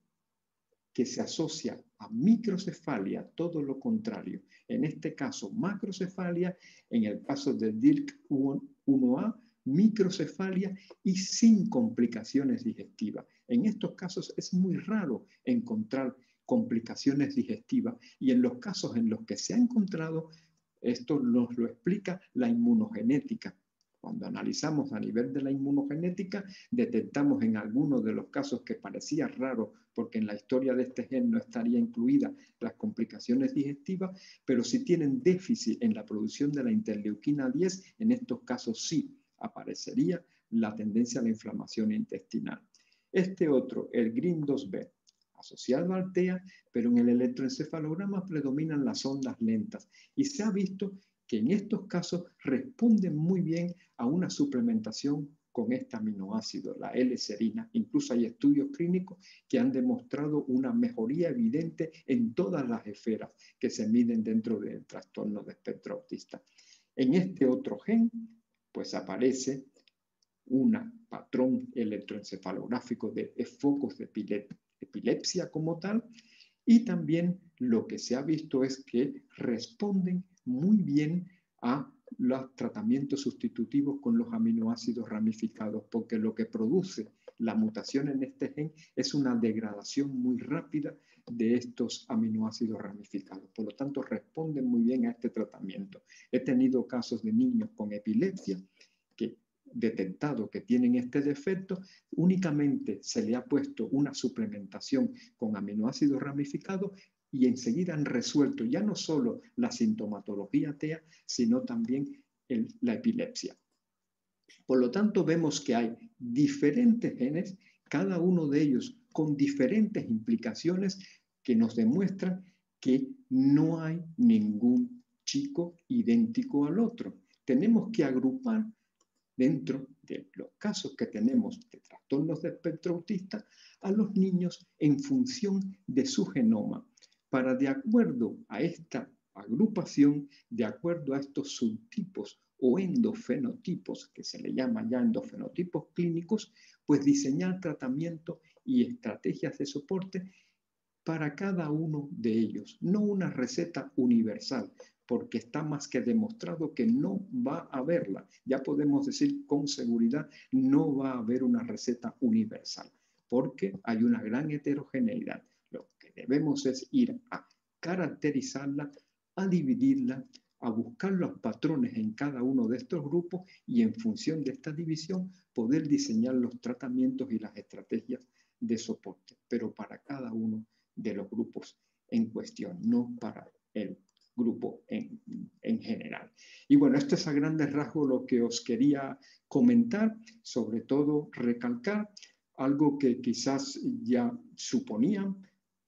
que se asocia a microcefalia, todo lo contrario. En este caso, macrocefalia, en el caso de DIRC1A, microcefalia y sin complicaciones digestivas. En estos casos es muy raro encontrar complicaciones digestivas y en los casos en los que se ha encontrado Esto nos lo explica la inmunogenética. Cuando analizamos a nivel de la inmunogenética, detectamos en algunos de los casos que parecía raro, porque en la historia de este gen no estaría incluida las complicaciones digestivas, pero si tienen déficit en la producción de la interleuquina 10, en estos casos sí aparecería la tendencia a la inflamación intestinal. Este otro, el GRIN 2B, asociado al TEA, pero en el electroencefalograma predominan las ondas lentas y se ha visto que en estos casos responden muy bien a una suplementación con este aminoácido, la L-serina. Incluso hay estudios clínicos que han demostrado una mejoría evidente en todas las esferas que se miden dentro del trastorno de espectro autista. En este otro gen, pues aparece un patrón electroencefalográfico de focos de epilepsia como tal, y también lo que se ha visto es que responden muy bien a los tratamientos sustitutivos con los aminoácidos ramificados, porque lo que produce la mutación en este gen es una degradación muy rápida de estos aminoácidos ramificados. Por lo tanto, responden muy bien a este tratamiento. He tenido casos de niños con epilepsia que detectado que tienen este defecto, únicamente se le ha puesto una suplementación con aminoácidos ramificados y enseguida han resuelto ya no solo la sintomatología TEA, sino también la epilepsia. Por lo tanto, vemos que hay diferentes genes, cada uno de ellos con diferentes implicaciones que nos demuestran que no hay ningún chico idéntico al otro. Tenemos que agrupar dentro de los casos que tenemos de trastornos de espectro autista a los niños en función de su genoma para de acuerdo a esta agrupación, de acuerdo a estos subtipos o endofenotipos, que se le llama ya endofenotipos clínicos, pues diseñar tratamiento y estrategias de soporte para cada uno de ellos, no una receta universal, porque está más que demostrado que no va a haberla. Ya podemos decir con seguridad, no va a haber una receta universal, porque hay una gran heterogeneidad debemos es ir a caracterizarla, a dividirla, a buscar los patrones en cada uno de estos grupos y en función de esta división poder diseñar los tratamientos y las estrategias de soporte, pero para cada uno de los grupos en cuestión, no para el grupo en, en, general. Y bueno, esto es a grandes rasgos lo que os quería comentar, sobre todo recalcar algo que quizás ya suponían,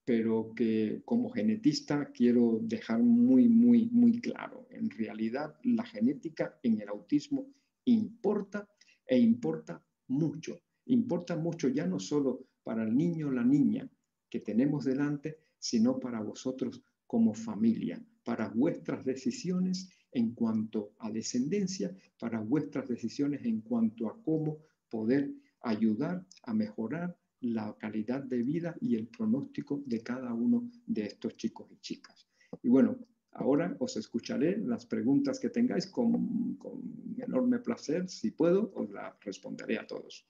pero que como genetista quiero dejar muy, muy, muy claro. En realidad, la genética en el autismo importa e importa mucho. Importa mucho ya no solo para el niño o la niña que tenemos delante, sino para vosotros como familia, para vuestras decisiones en cuanto a descendencia, para vuestras decisiones en cuanto a cómo poder ayudar a mejorar la calidad de vida y el pronóstico de cada uno de estos chicos y chicas. Y bueno, ahora os escucharé las preguntas que tengáis con, enorme placer. Si puedo, os las responderé a todos.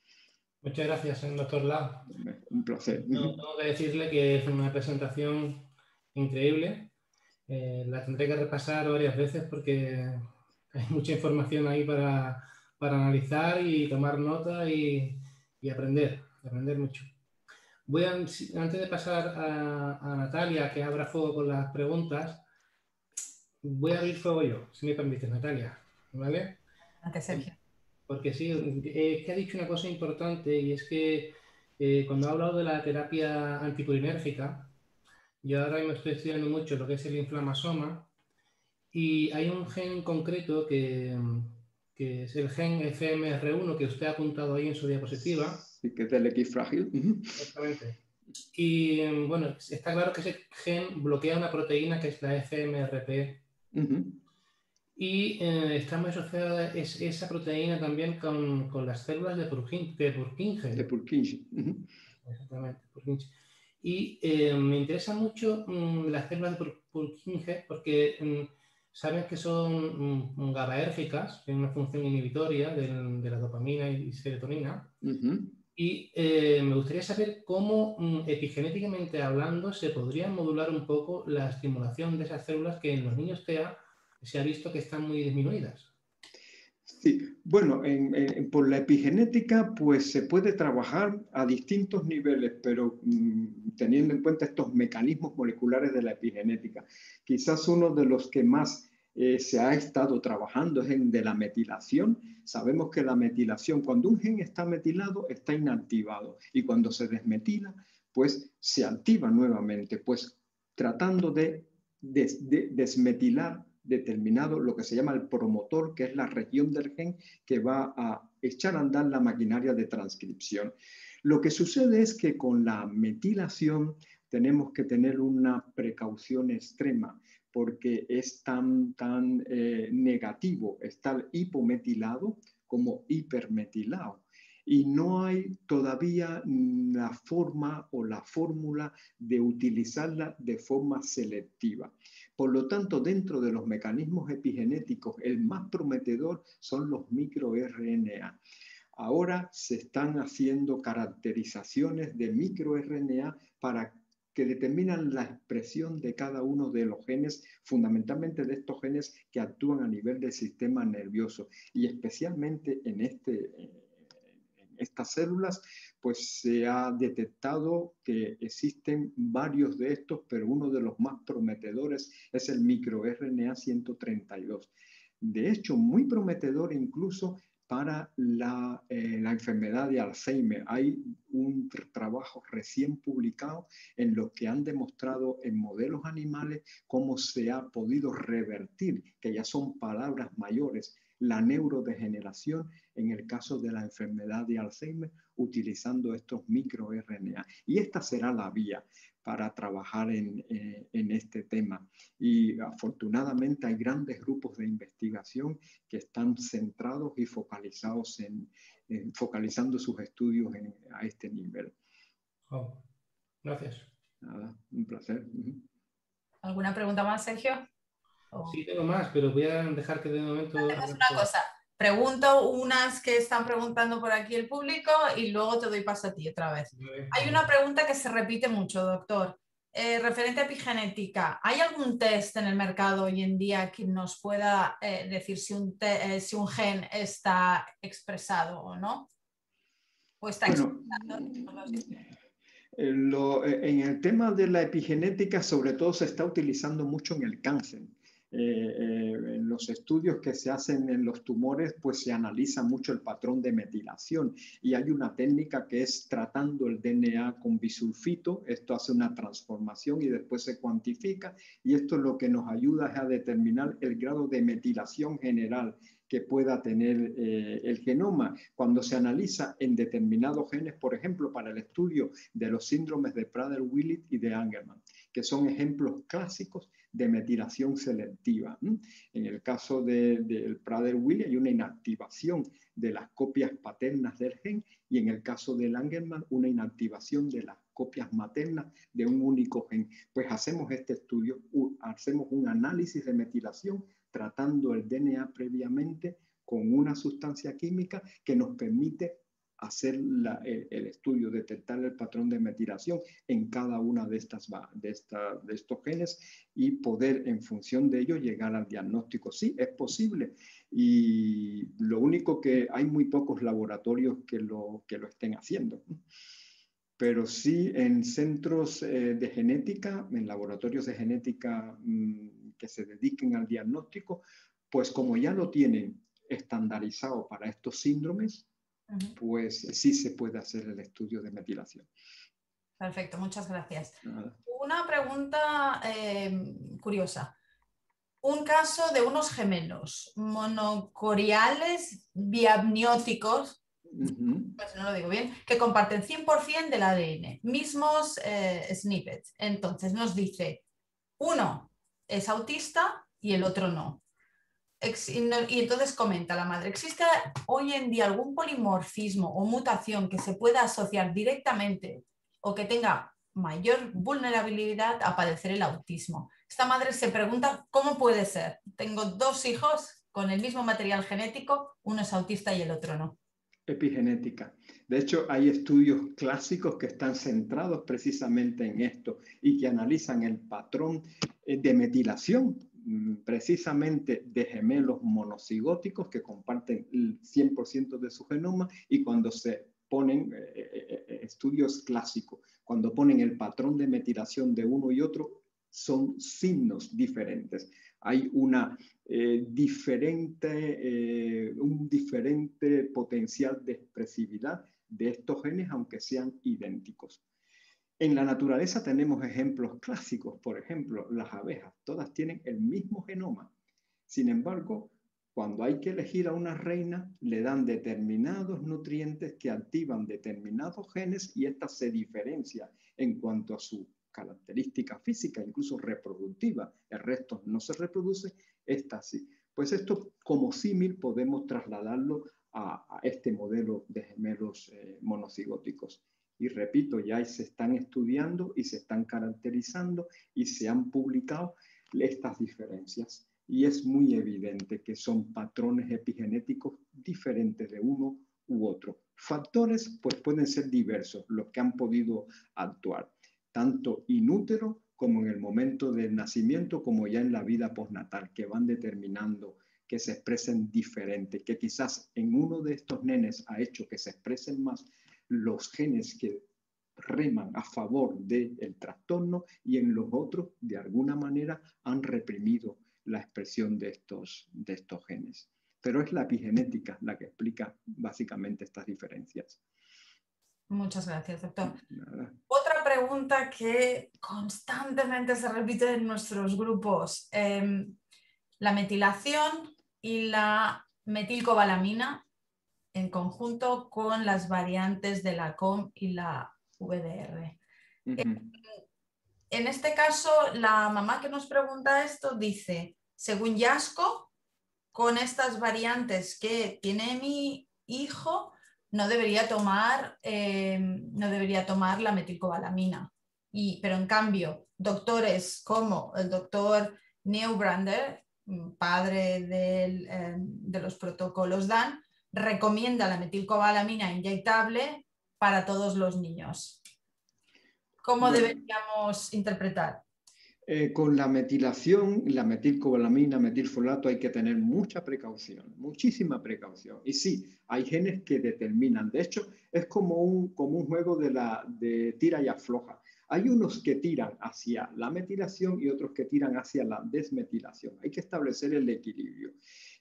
Muchas gracias, doctor La. Un placer. tengo que decirle que es una presentación increíble. Eh, la tendré que repasar varias veces porque hay mucha información ahí para, analizar y tomar nota y aprender aprender mucho. Voy a, antes de pasar a, Natalia, que abra fuego con las preguntas, voy a abrir fuego yo, si me permites, Natalia. ¿Vale? Antes, Sergio. Porque sí, es que ha dicho una cosa importante y es que eh, cuando ha hablado de la terapia antipurinérgica, yo ahora me estoy estudiando mucho lo que es el inflamasoma y hay un gen concreto que, que es el gen FMR1 que usted ha apuntado ahí en su diapositiva que es del X frágil. Exactamente. Y bueno, está claro que ese gen bloquea una proteína que es la FMRP. Y eh, está muy asociada es, esa proteína también con, con las células de, Purkinje. De Purkinje. De Purkinje. Exactamente, Purkinje. Y eh, me interesa mucho mm, las células de Purkinje porque mm, saben que son mm, GABAérgicas, tienen una función inhibitoria de, de la dopamina y serotonina. Y eh, me gustaría saber cómo, mm, epigenéticamente hablando, se podría modular un poco la estimulación de esas células que en los niños TEA se ha visto que están muy disminuidas. Sí, bueno, por la epigenética pues se puede trabajar a distintos niveles, pero mm, teniendo en cuenta estos mecanismos moleculares de la epigenética. Quizás uno de los que más eh, se ha estado trabajando es el de la metilación. Sabemos que la metilación, cuando un gen está metilado, está inactivado y cuando se desmetila, pues se activa nuevamente, pues tratando de desmetilar determinado lo que se llama el promotor, que es la región del gen que va a echar a andar la maquinaria de transcripción. Lo que sucede es que con la metilación tenemos que tener una precaución extrema porque es tan, tan eh, negativo estar hipometilado como hipermetilado y no hay todavía la forma o la fórmula de utilizarla de forma selectiva. Por lo tanto, dentro de los mecanismos epigenéticos, el más prometedor son los microRNA. Ahora se están haciendo caracterizaciones de microRNA para que determinan la expresión de cada uno de los genes, fundamentalmente de estos genes que actúan a nivel del sistema nervioso y especialmente en este estas células, pues se ha detectado que existen varios de estos, pero uno de los más prometedores es el microRNA 132. De hecho, muy prometedor incluso para la, eh, la, enfermedad de Alzheimer. Hay un trabajo recién publicado en lo que han demostrado en modelos animales cómo se ha podido revertir, que ya son palabras mayores, la neurodegeneración en el caso de la enfermedad de Alzheimer utilizando estos microRNA. Y esta será la vía para trabajar en, eh, este tema. Y afortunadamente hay grandes grupos de investigación que están centrados y focalizados en, focalizando sus estudios a este nivel. Oh, gracias. Nada, un placer. ¿Alguna pregunta más, Sergio? Sí, tengo más, pero voy a dejar que de momento... Hacemos una cosa, pregunto unas que están preguntando por aquí el público y luego te doy paso a ti otra vez. Hay una pregunta que se repite mucho, doctor. Eh, referente a epigenética, ¿hay algún test en el mercado hoy en día que nos pueda eh, decir si un, eh, si un, gen está expresado o no? ¿O está expresado? en el tema de la epigenética, sobre todo se está utilizando mucho en el cáncer. Eh, eh, en los estudios que se hacen en los tumores, pues se analiza mucho el patrón de metilación. Y hay una técnica que es tratando el DNA con bisulfito, esto hace una transformación y después se cuantifica. Y esto lo que nos ayuda es a determinar el grado de metilación general que pueda tener eh, el genoma. Cuando se analiza en determinados genes, por ejemplo, para el estudio de los síndromes de Prader-Willi y de Angerman, que son ejemplos clásicos de metilación selectiva. En el caso del de, Prader-Willi hay una inactivación de las copias paternas del gen y en el caso del Angerman una inactivación de las copias maternas de un único gen. Pues hacemos este estudio, hacemos un análisis de metilación tratando el DNA previamente con una sustancia química que nos permite hacer el, estudio, detectar el patrón de metilación en cada una de, estas, de, de estos genes y poder en función de ello llegar al diagnóstico. Sí, es posible y lo único que hay muy pocos laboratorios que lo, que lo estén haciendo. Pero sí en centros eh, de genética, en laboratorios de genética mm, que se dediquen al diagnóstico, pues como ya lo tienen estandarizado para estos síndromes, pues sí se puede hacer el estudio de metilación. Perfecto, muchas gracias. Una pregunta eh, curiosa. Un caso de unos gemelos monocoriales biamnióticos, pues no lo digo bien, que comparten 100% del ADN, mismos eh, snippets. Entonces nos dice, uno es autista y el otro no. Y entonces comenta la madre, ¿existe hoy en día algún polimorfismo o mutación que se pueda asociar directamente o que tenga mayor vulnerabilidad a padecer el autismo? Esta madre se pregunta, ¿cómo puede ser? Tengo dos hijos con el mismo material genético, uno es autista y el otro no. Epigenética. De hecho, hay estudios clásicos que están centrados precisamente en esto y que analizan el patrón eh, de metilación precisamente de gemelos monocigóticos que comparten el 100% de su genoma y cuando se ponen eh, eh, eh, estudios clásicos, cuando ponen el patrón de metilación de uno y otro, son signos diferentes. Hay una diferente, un diferente potencial de expresividad de estos genes, aunque sean idénticos. En la naturaleza tenemos ejemplos clásicos, por ejemplo, las abejas, todas tienen el mismo genoma. Sin embargo, cuando hay que elegir a una reina, le dan determinados nutrientes que activan determinados genes y esta se diferencia en cuanto a su característica física, incluso reproductiva. El resto no se reproduce, esta sí. Pues esto como símil podemos trasladarlo a, este modelo de gemelos eh, monocigóticos. Y repito, ya se están estudiando y se están caracterizando y se han publicado estas diferencias. Y es muy evidente que son patrones epigenéticos diferentes de uno u otro. Factores, pues pueden ser diversos los que han podido actuar, tanto inútero como en el momento del nacimiento, como ya en la vida postnatal, que van determinando que se expresen diferente, que quizás en uno de estos nenes ha hecho que se expresen más los genes que reman a favor del trastorno y en los otros, de alguna manera, han reprimido la expresión de estos, de estos genes. Pero es la epigenética la que explica básicamente estas diferencias. Muchas gracias, doctor. Otra pregunta que constantemente se repite en nuestros grupos. Em, la metilación y la metilcobalamina en conjunto con las variantes de la COM y la VDR. en este caso, la mamá que nos pregunta esto dice, según Yasco, con estas variantes que tiene mi hijo, no debería tomar, eh, no debería tomar la metilcobalamina. Y, pero en cambio, doctores como el doctor Neubrander, padre eh, de los protocolos DAN, recomienda la metilcobalamina inyectable para todos los niños. ¿Cómo deberíamos interpretar? Eh, con la metilación, la metilcobalamina, metilfolato, hay que tener mucha precaución, muchísima precaución. Y sí, hay genes que determinan. De hecho, es como un, como un juego de, la, de tira y afloja. Hay unos que tiran hacia la metilación y otros que tiran hacia la desmetilación. Hay que establecer el equilibrio.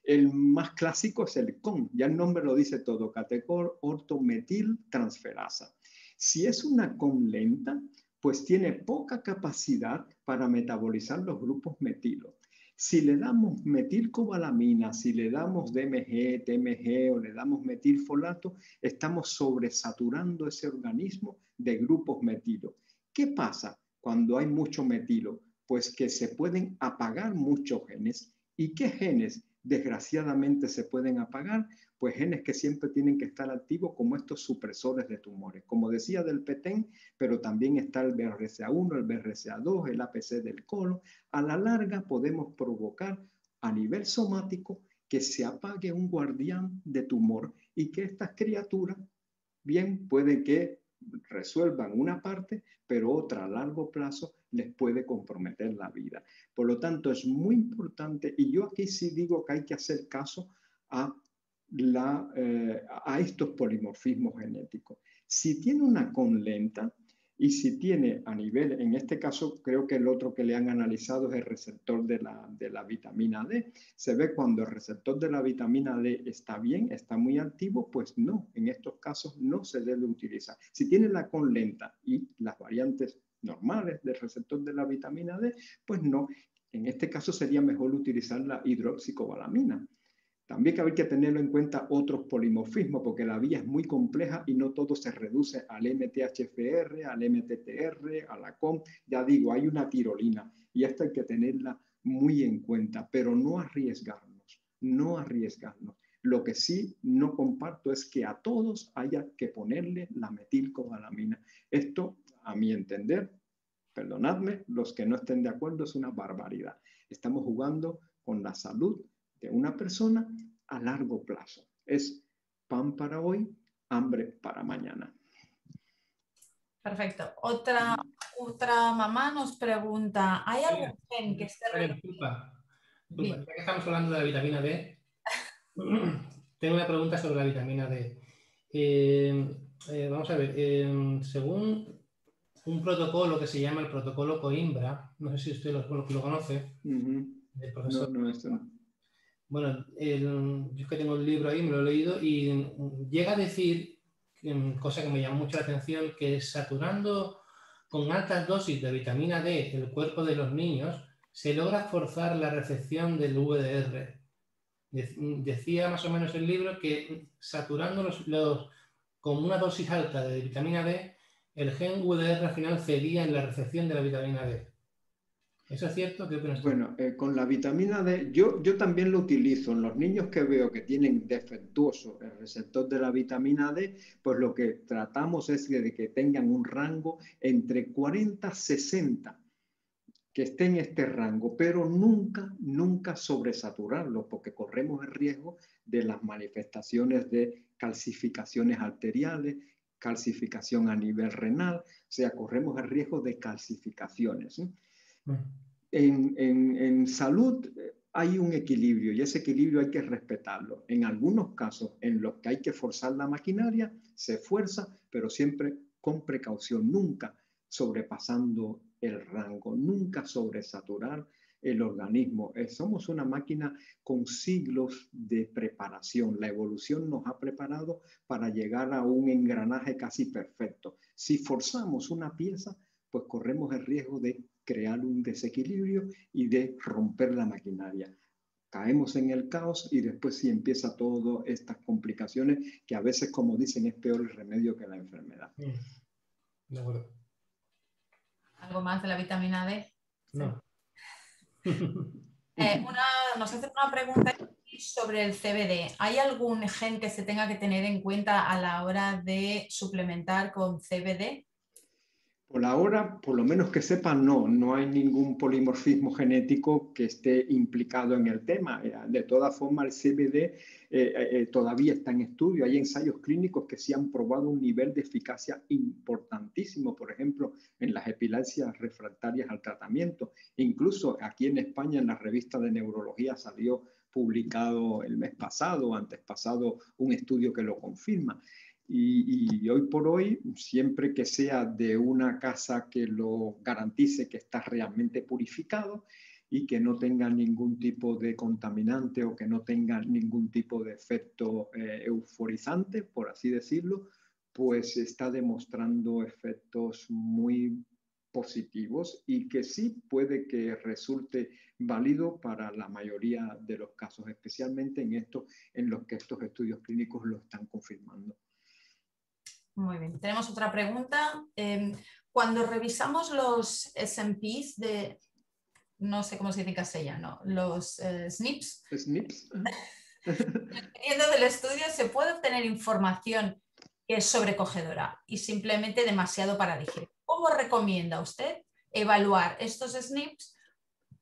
El más clásico es el CON, ya el nombre lo dice todo, catecol ortometil transferasa. Si es una CON lenta, pues tiene poca capacidad para metabolizar los grupos metilo. Si le damos metilcobalamina, si le damos DMG, TMG o le damos metilfolato, estamos sobresaturando ese organismo de grupos metilo. ¿Qué pasa cuando hay mucho metilo? Pues que se pueden apagar muchos genes. ¿Y qué genes? Desgraciadamente se pueden apagar, pues genes que siempre tienen que estar activos como estos supresores de tumores. Como decía del PETEN, pero también está el BRCA1, el BRCA2, el APC del colon. A la larga podemos provocar a nivel somático que se apague un guardián de tumor y que estas criaturas, bien, puede que resuelvan una parte, pero otra a largo plazo les puede comprometer la vida. Por lo tanto, es muy importante, y yo aquí sí digo que hay que hacer caso a, la, eh, a estos polimorfismos genéticos. Si tiene una conlenta, y si tiene a nivel, en este caso creo que el otro que le han analizado es el receptor de la, de la, vitamina D. Se ve cuando el receptor de la vitamina D está bien, está muy activo, pues no, en estos casos no se debe utilizar. Si tiene la conlenta y las variantes normales del receptor de la vitamina D, pues no. En este caso sería mejor utilizar la hidroxicobalamina. También hay que tenerlo en cuenta otros polimorfismos, porque la vía es muy compleja y no todo se reduce al MTHFR, al MTTR, a la COM. Ya digo, hay una tirolina y esta hay que tenerla muy en cuenta, pero no arriesgarnos, no arriesgarnos. Lo que sí no comparto es que a todos haya que ponerle la metilcobalamina. Esto, a mi entender, perdonadme, los que no estén de acuerdo, es una barbaridad. Estamos jugando con la salud una persona a largo plazo. Es pan para hoy, hambre para mañana. Perfecto. Otra, otra mamá nos pregunta, ¿hay algún gen que esté... ya que estamos hablando de la vitamina D, [CLEARS THROAT] tengo una pregunta sobre la vitamina D. Eh, eh, vamos a ver, eh, según un protocolo que se llama el protocolo Coimbra, no sé si usted lo, conoce, del profesor. No, no, Bueno, yo que tengo el libro ahí, me lo he leído y llega a decir, cosa que me llama mucho la atención, que saturando con altas dosis de vitamina D el cuerpo de los niños, se logra forzar la recepción del VDR. Decía más o menos el libro que saturando los con una dosis alta de vitamina D, el gen al final cedía en la recepción de la vitamina D. ¿Eso es cierto? ¿Qué Bueno, eh, con la vitamina D, yo, yo también lo utilizo. En los niños que veo que tienen defectuoso el receptor de la vitamina D, pues lo que tratamos es de que tengan un rango entre 40 y 60, que esté en este rango, pero nunca, nunca sobresaturarlo, porque corremos el riesgo de las manifestaciones de calcificaciones arteriales, calcificación a nivel renal, o sea, corremos el riesgo de calcificaciones. Mm. En, salud eh, hay un equilibrio y ese equilibrio hay que respetarlo. En algunos casos en los que hay que forzar la maquinaria, se fuerza, pero siempre con precaución, nunca sobrepasando el rango, nunca sobresaturar el organismo. Eh, somos una máquina con siglos de preparación. La evolución nos ha preparado para llegar a un engranaje casi perfecto. Si forzamos una pieza, pues corremos el riesgo de crear un desequilibrio y de romper la maquinaria. Caemos en el caos y después sí empieza todas estas complicaciones que a veces, como dicen, es peor el remedio que la enfermedad. Mm. ¿Algo más de la vitamina D? No. Eh, nos hacen una pregunta sobre el CBD. ¿Hay algún gen que se tenga que tener en cuenta a la hora de suplementar con CBD? Por ahora, por lo menos que sepan, no, no hay ningún polimorfismo genético que esté implicado en el tema. Eh, de todas formas, el CBD eh, eh, todavía está en estudio. Hay ensayos clínicos que sí han probado un nivel de eficacia importantísimo, por ejemplo, en las epilepsias refractarias al tratamiento. Incluso aquí en España, en la revista de neurología, salió publicado el mes pasado antes pasado un estudio que lo confirma. Y, hoy por hoy, siempre que sea de una casa que lo garantice que está realmente purificado y que no tenga ningún tipo de contaminante o que no tenga ningún tipo de efecto eh, euforizante, por así decirlo, pues está demostrando efectos muy positivos y que sí puede que resulte válido para la mayoría de los casos, especialmente en estos en los que estos estudios clínicos lo están confirmando. Muy bien. Tenemos otra pregunta. Em, cuando revisamos los SMPs de, no sé cómo se dice en castellano, los eh, SNPs. SNPs. [LAUGHS] Dependiendo del estudio, se puede obtener información que es sobrecogedora y simplemente demasiado para digerir. ¿Cómo recomienda usted evaluar estos SNPs?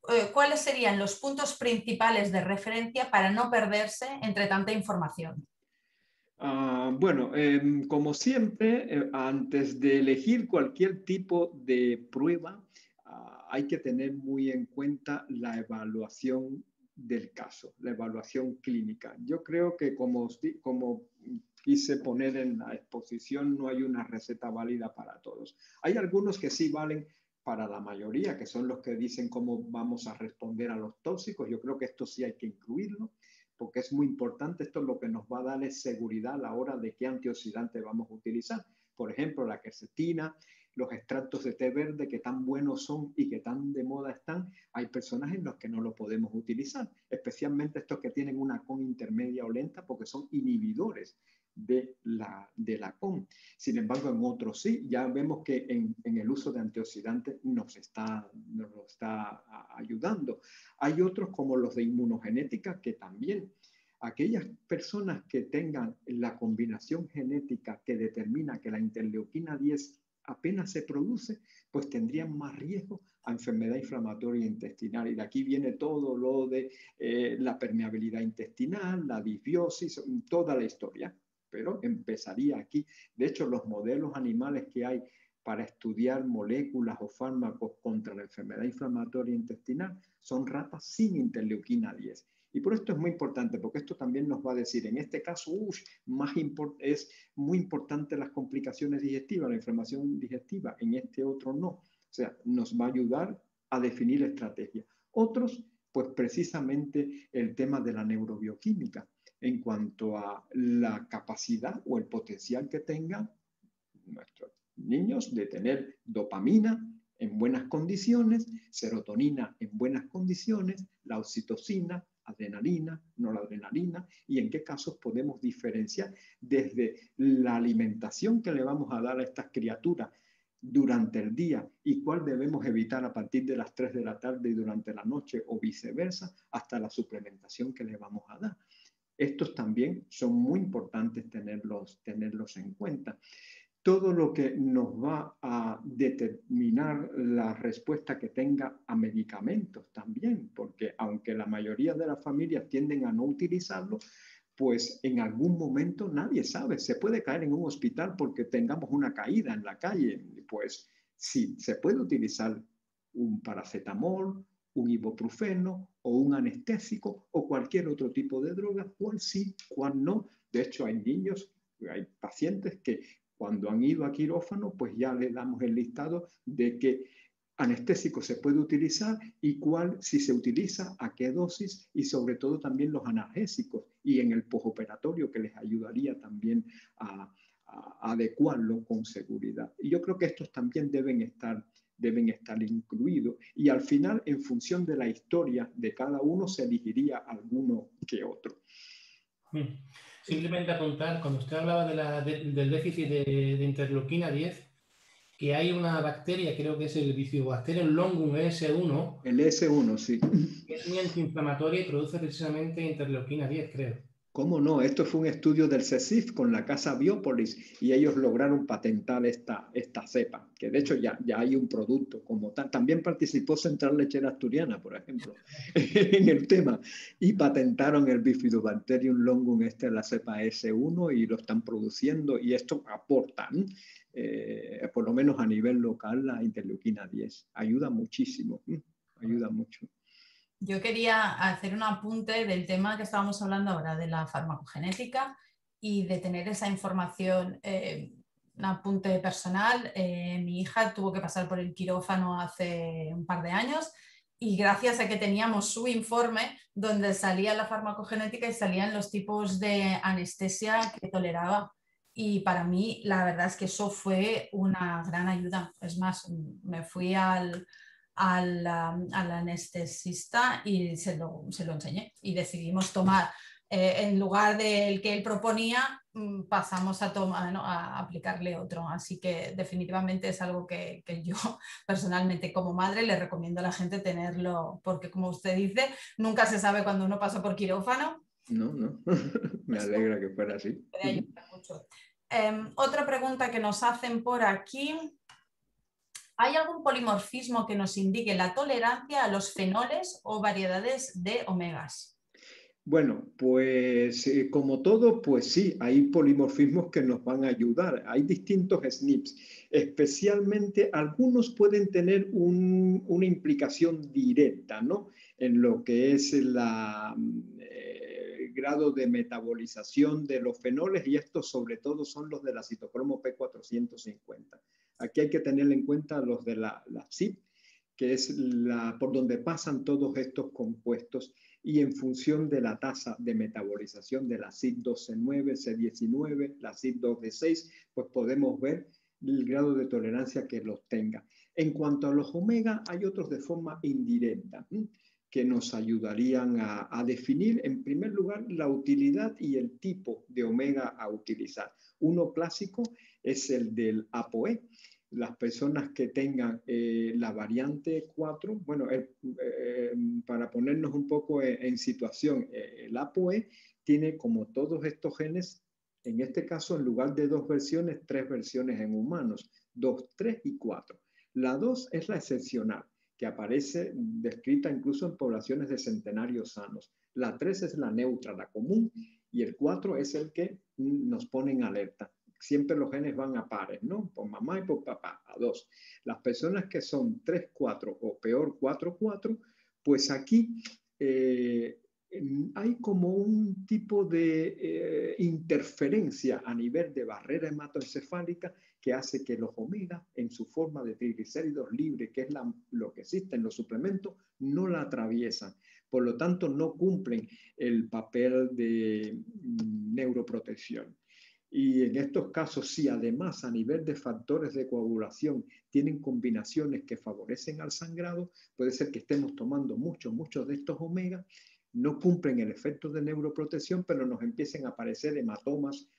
Eh, ¿Cuáles serían los puntos principales de referencia para no perderse entre tanta información? Ah, bueno, em, como siempre, eh, antes de elegir cualquier tipo de prueba, ah, hay que tener muy en cuenta la evaluación del caso, la evaluación clínica. Yo creo que como, como quise poner en la exposición, no hay una receta válida para todos. Hay algunos que sí valen para la mayoría, que son los que dicen cómo vamos a responder a los tóxicos. Yo creo que esto sí hay que incluirlo porque es muy importante, esto es lo que nos va a dar seguridad a la hora de qué antioxidante vamos a utilizar. Por ejemplo, la quercetina, los extractos de té verde que tan buenos son y que tan de moda están, hay personas en los que no lo podemos utilizar, especialmente estos que tienen una con intermedia o lenta porque son inhibidores de la, de la CON. Sin embargo, en otros sí, ya vemos que en, en el uso de antioxidantes nos está, nos está ayudando. Hay otros como los de inmunogenética que también aquellas personas que tengan la combinación genética que determina que la interleuquina 10 apenas se produce, pues tendrían más riesgo a enfermedad inflamatoria intestinal. Y de aquí viene todo lo de eh, la permeabilidad intestinal, la disbiosis, toda la historia pero empezaría aquí. De hecho, los modelos animales que hay para estudiar moléculas o fármacos contra la enfermedad inflamatoria intestinal son ratas sin interleuquina 10. Y por esto es muy importante, porque esto también nos va a decir, en este caso, más es muy importante las complicaciones digestivas, la inflamación digestiva, en este otro no. O sea, nos va a ayudar a definir la estrategia. Otros, pues precisamente el tema de la neurobioquímica, en cuanto a la capacidad o el potencial que tengan nuestros niños de tener dopamina en buenas condiciones, serotonina en buenas condiciones, la oxitocina, adrenalina, no la adrenalina, y en qué casos podemos diferenciar desde la alimentación que le vamos a dar a estas criaturas durante el día y cuál debemos evitar a partir de las 3 de la tarde y durante la noche o viceversa, hasta la suplementación que le vamos a dar. Estos también son muy importantes tenerlos, tenerlos en cuenta. Todo lo que nos va a determinar la respuesta que tenga a medicamentos también, porque aunque la mayoría de las familias tienden a no utilizarlo, pues en algún momento nadie sabe, se puede caer en un hospital porque tengamos una caída en la calle, pues sí, se puede utilizar un paracetamol, un ibuprofeno o un anestésico o cualquier otro tipo de droga, cuál sí, cuál no. De hecho, hay niños, hay pacientes que cuando han ido a quirófano, pues ya le damos el listado de qué anestésico se puede utilizar y cuál, si se utiliza, a qué dosis y sobre todo también los analgésicos y en el postoperatorio que les ayudaría también a, adecuarlo con seguridad. Y yo creo que estos también deben estar deben estar incluidos y al final en función de la historia de cada uno se elegiría alguno que otro. Hmm. Simplemente apuntar, cuando usted hablaba del déficit de, interleuquina 10, que hay una bacteria, creo que es el Bifidobacterium longum S1. El S1, sí. Que es muy antiinflamatoria y produce precisamente interleuquina 10, creo. ¿Cómo no? Esto fue un estudio del CECIF con la casa Biopolis y ellos lograron patentar esta, esta cepa, que de hecho ya, hay un producto como tal. También participó Central Lechera Asturiana, por ejemplo, [LAUGHS] en el tema y patentaron el Bifidobacterium longum, este la cepa S1 y lo están produciendo y esto aporta, eh, por lo menos a nivel local, la interleuquina 10. Ayuda muchísimo, ayuda mucho. Yo quería hacer un apunte del tema que estábamos hablando ahora, de la farmacogenética y de tener esa información, eh, un apunte personal. Eh, mi hija tuvo que pasar por el quirófano hace un par de años y gracias a que teníamos su informe donde salía la farmacogenética y salían los tipos de anestesia que toleraba. Y para mí, la verdad es que eso fue una gran ayuda. Es más, me fui al, al, anestesista y se lo, se lo, enseñé. Y decidimos tomar, eh, en lugar del que él proponía, mm, pasamos a, tomar, a aplicarle otro. Así que definitivamente es algo que, que, yo [LAUGHS] personalmente como madre le recomiendo a la gente tenerlo, porque como usted dice, nunca se sabe cuando uno pasa por quirófano. No, no, [LAUGHS] me alegra que fuera así. Em, otra pregunta que nos hacen por aquí ¿Hay algún polimorfismo que nos indique la tolerancia a los fenoles o variedades de omegas? Bueno, pues eh, como todo, pues sí, hay polimorfismos que nos van a ayudar. Hay distintos SNPs. Especialmente algunos pueden tener una implicación directa, ¿no? En lo que es la, eh, el grado de metabolización de los fenoles y estos sobre todo son los de la citocromo P450. Aquí hay que tener en cuenta los de la, la CIP, que es la, por donde pasan todos estos compuestos y en función de la tasa de metabolización de la CIP12-9, C19, la CIP2D6, pues podemos ver el grado de tolerancia que los tenga. En cuanto a los omega, hay otros de forma indirecta que nos ayudarían a, a, definir, en primer lugar, la utilidad y el tipo de omega a utilizar. Uno clásico es el del ApoE, las personas que tengan eh, la variante 4, bueno, eh, eh, para ponernos un poco en, situación, el ApoE tiene como todos estos genes, en este caso, en lugar de dos versiones, tres versiones en humanos, 2, 3 y 4. La 2 es la excepcional, que aparece descrita incluso en poblaciones de centenarios sanos. La 3 es la neutra, la común, y el 4 es el que nos pone en alerta siempre los genes van a pares, ¿no? Por mamá y por papá, a dos. Las personas que son 3, 4 o peor 4, 4, pues aquí eh, hay como un tipo de eh, interferencia a nivel de barrera hematoencefálica que hace que los omega, en su forma de triglicéridos libre, que es lo que existe en los suplementos, no la atraviesan. Por lo tanto, no cumplen el papel de mm, neuroprotección. Y en estos casos, si además a nivel de factores de coagulación tienen combinaciones que favorecen al sangrado, puede ser que estemos tomando muchos, muchos de estos omega, no cumplen el efecto de neuroprotección, pero nos empiecen a aparecer hematomas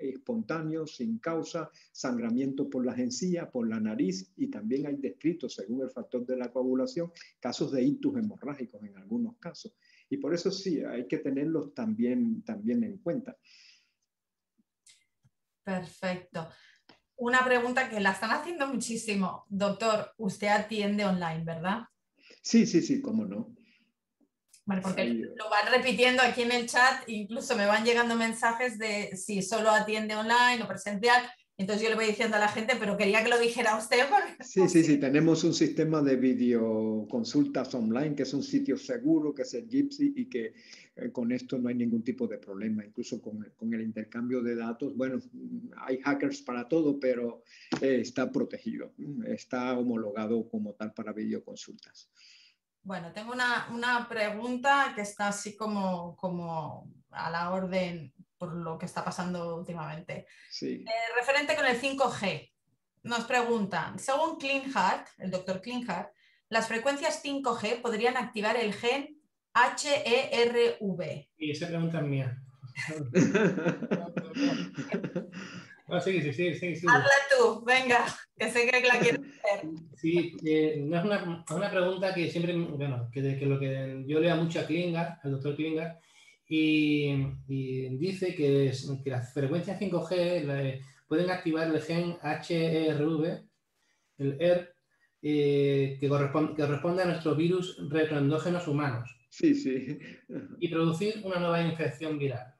espontáneos, sin causa, sangramiento por las encías, por la nariz y también hay descritos, según el factor de la coagulación, casos de ictus hemorrágicos en algunos casos. Y por eso sí, hay que tenerlos también, también en cuenta. Perfecto. Una pregunta que la están haciendo muchísimo. Doctor, usted atiende online, ¿verdad? Sí, sí, sí, cómo no. Bueno, porque lo van repitiendo aquí en el chat, incluso me van llegando mensajes de si solo atiende online o presencial. Entonces yo le voy diciendo a la gente, pero quería que lo dijera usted. Sí, sí, sí, tenemos un sistema de videoconsultas online que es un sitio seguro, que es el Gypsy y que eh, con esto no hay ningún tipo de problema, incluso con, con el intercambio de datos. Bueno, hay hackers para todo, pero eh, está protegido, está homologado como tal para videoconsultas. Bueno, tengo una, pregunta que está así como, como a la orden por lo que está pasando últimamente. Sí. Eh, referente con el 5G, nos preguntan, según Kleinhardt, el doctor Kleinhardt, las frecuencias 5G podrían activar el gen HERV. Y esa pregunta es mía. [LAUGHS] sí, sí, sí, sí, Habla tú, venga, que sé que la quieres hacer. Sí, eh, no es una, una, pregunta que siempre, bueno, que, que, lo que yo leo mucho a Klingar, al doctor Klingar, y, dice que, que, las frecuencias 5G pueden activar el gen HERV, el ER, eh, que, corresponde, que corresponde a nuestros virus retroendógenos humanos. Sí, sí. Y producir una nueva infección viral.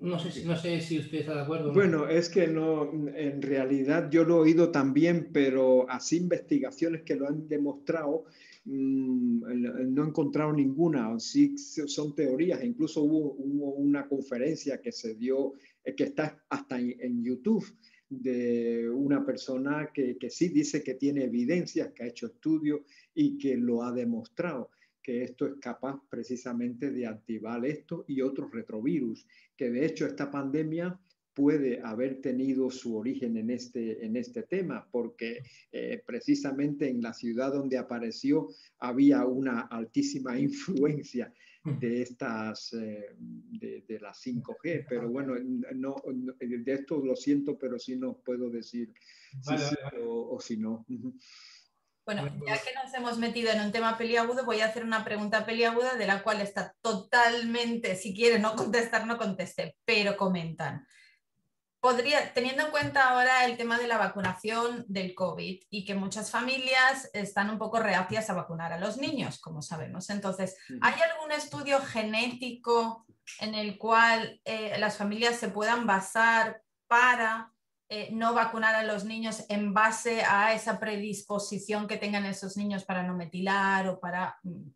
No sé, si, no sé si usted está de acuerdo. Bueno, es que no, en realidad yo lo he oído también, pero así investigaciones que lo han demostrado, mm, no he encontrado ninguna. Sí son teorías. Incluso hubo, una conferencia que se dio, eh, que está hasta en, YouTube, de una persona que, que sí dice que tiene evidencias, que ha hecho estudios y que lo ha demostrado que esto es capaz precisamente de activar esto y otros retrovirus, que de hecho esta pandemia puede haber tenido su origen en este, en este tema, porque eh, precisamente en la ciudad donde apareció había una altísima influencia de estas, eh, de, las 5G, pero bueno, no, de esto lo siento, pero sí no puedo decir si sí o, o si no. Bueno, ya que nos hemos metido en un tema peliagudo, voy a hacer una pregunta peliaguda de la cual está totalmente, si quiere no contestar, no conteste, pero comentan. Podría, teniendo en cuenta ahora el tema de la vacunación del COVID y que muchas familias están un poco reacias a vacunar a los niños, como sabemos. Entonces, ¿hay algún estudio genético en el cual eh, las familias se puedan basar para eh, no vacunar a los niños en base a esa predisposición que tengan esos niños para no metilar o para... Mm,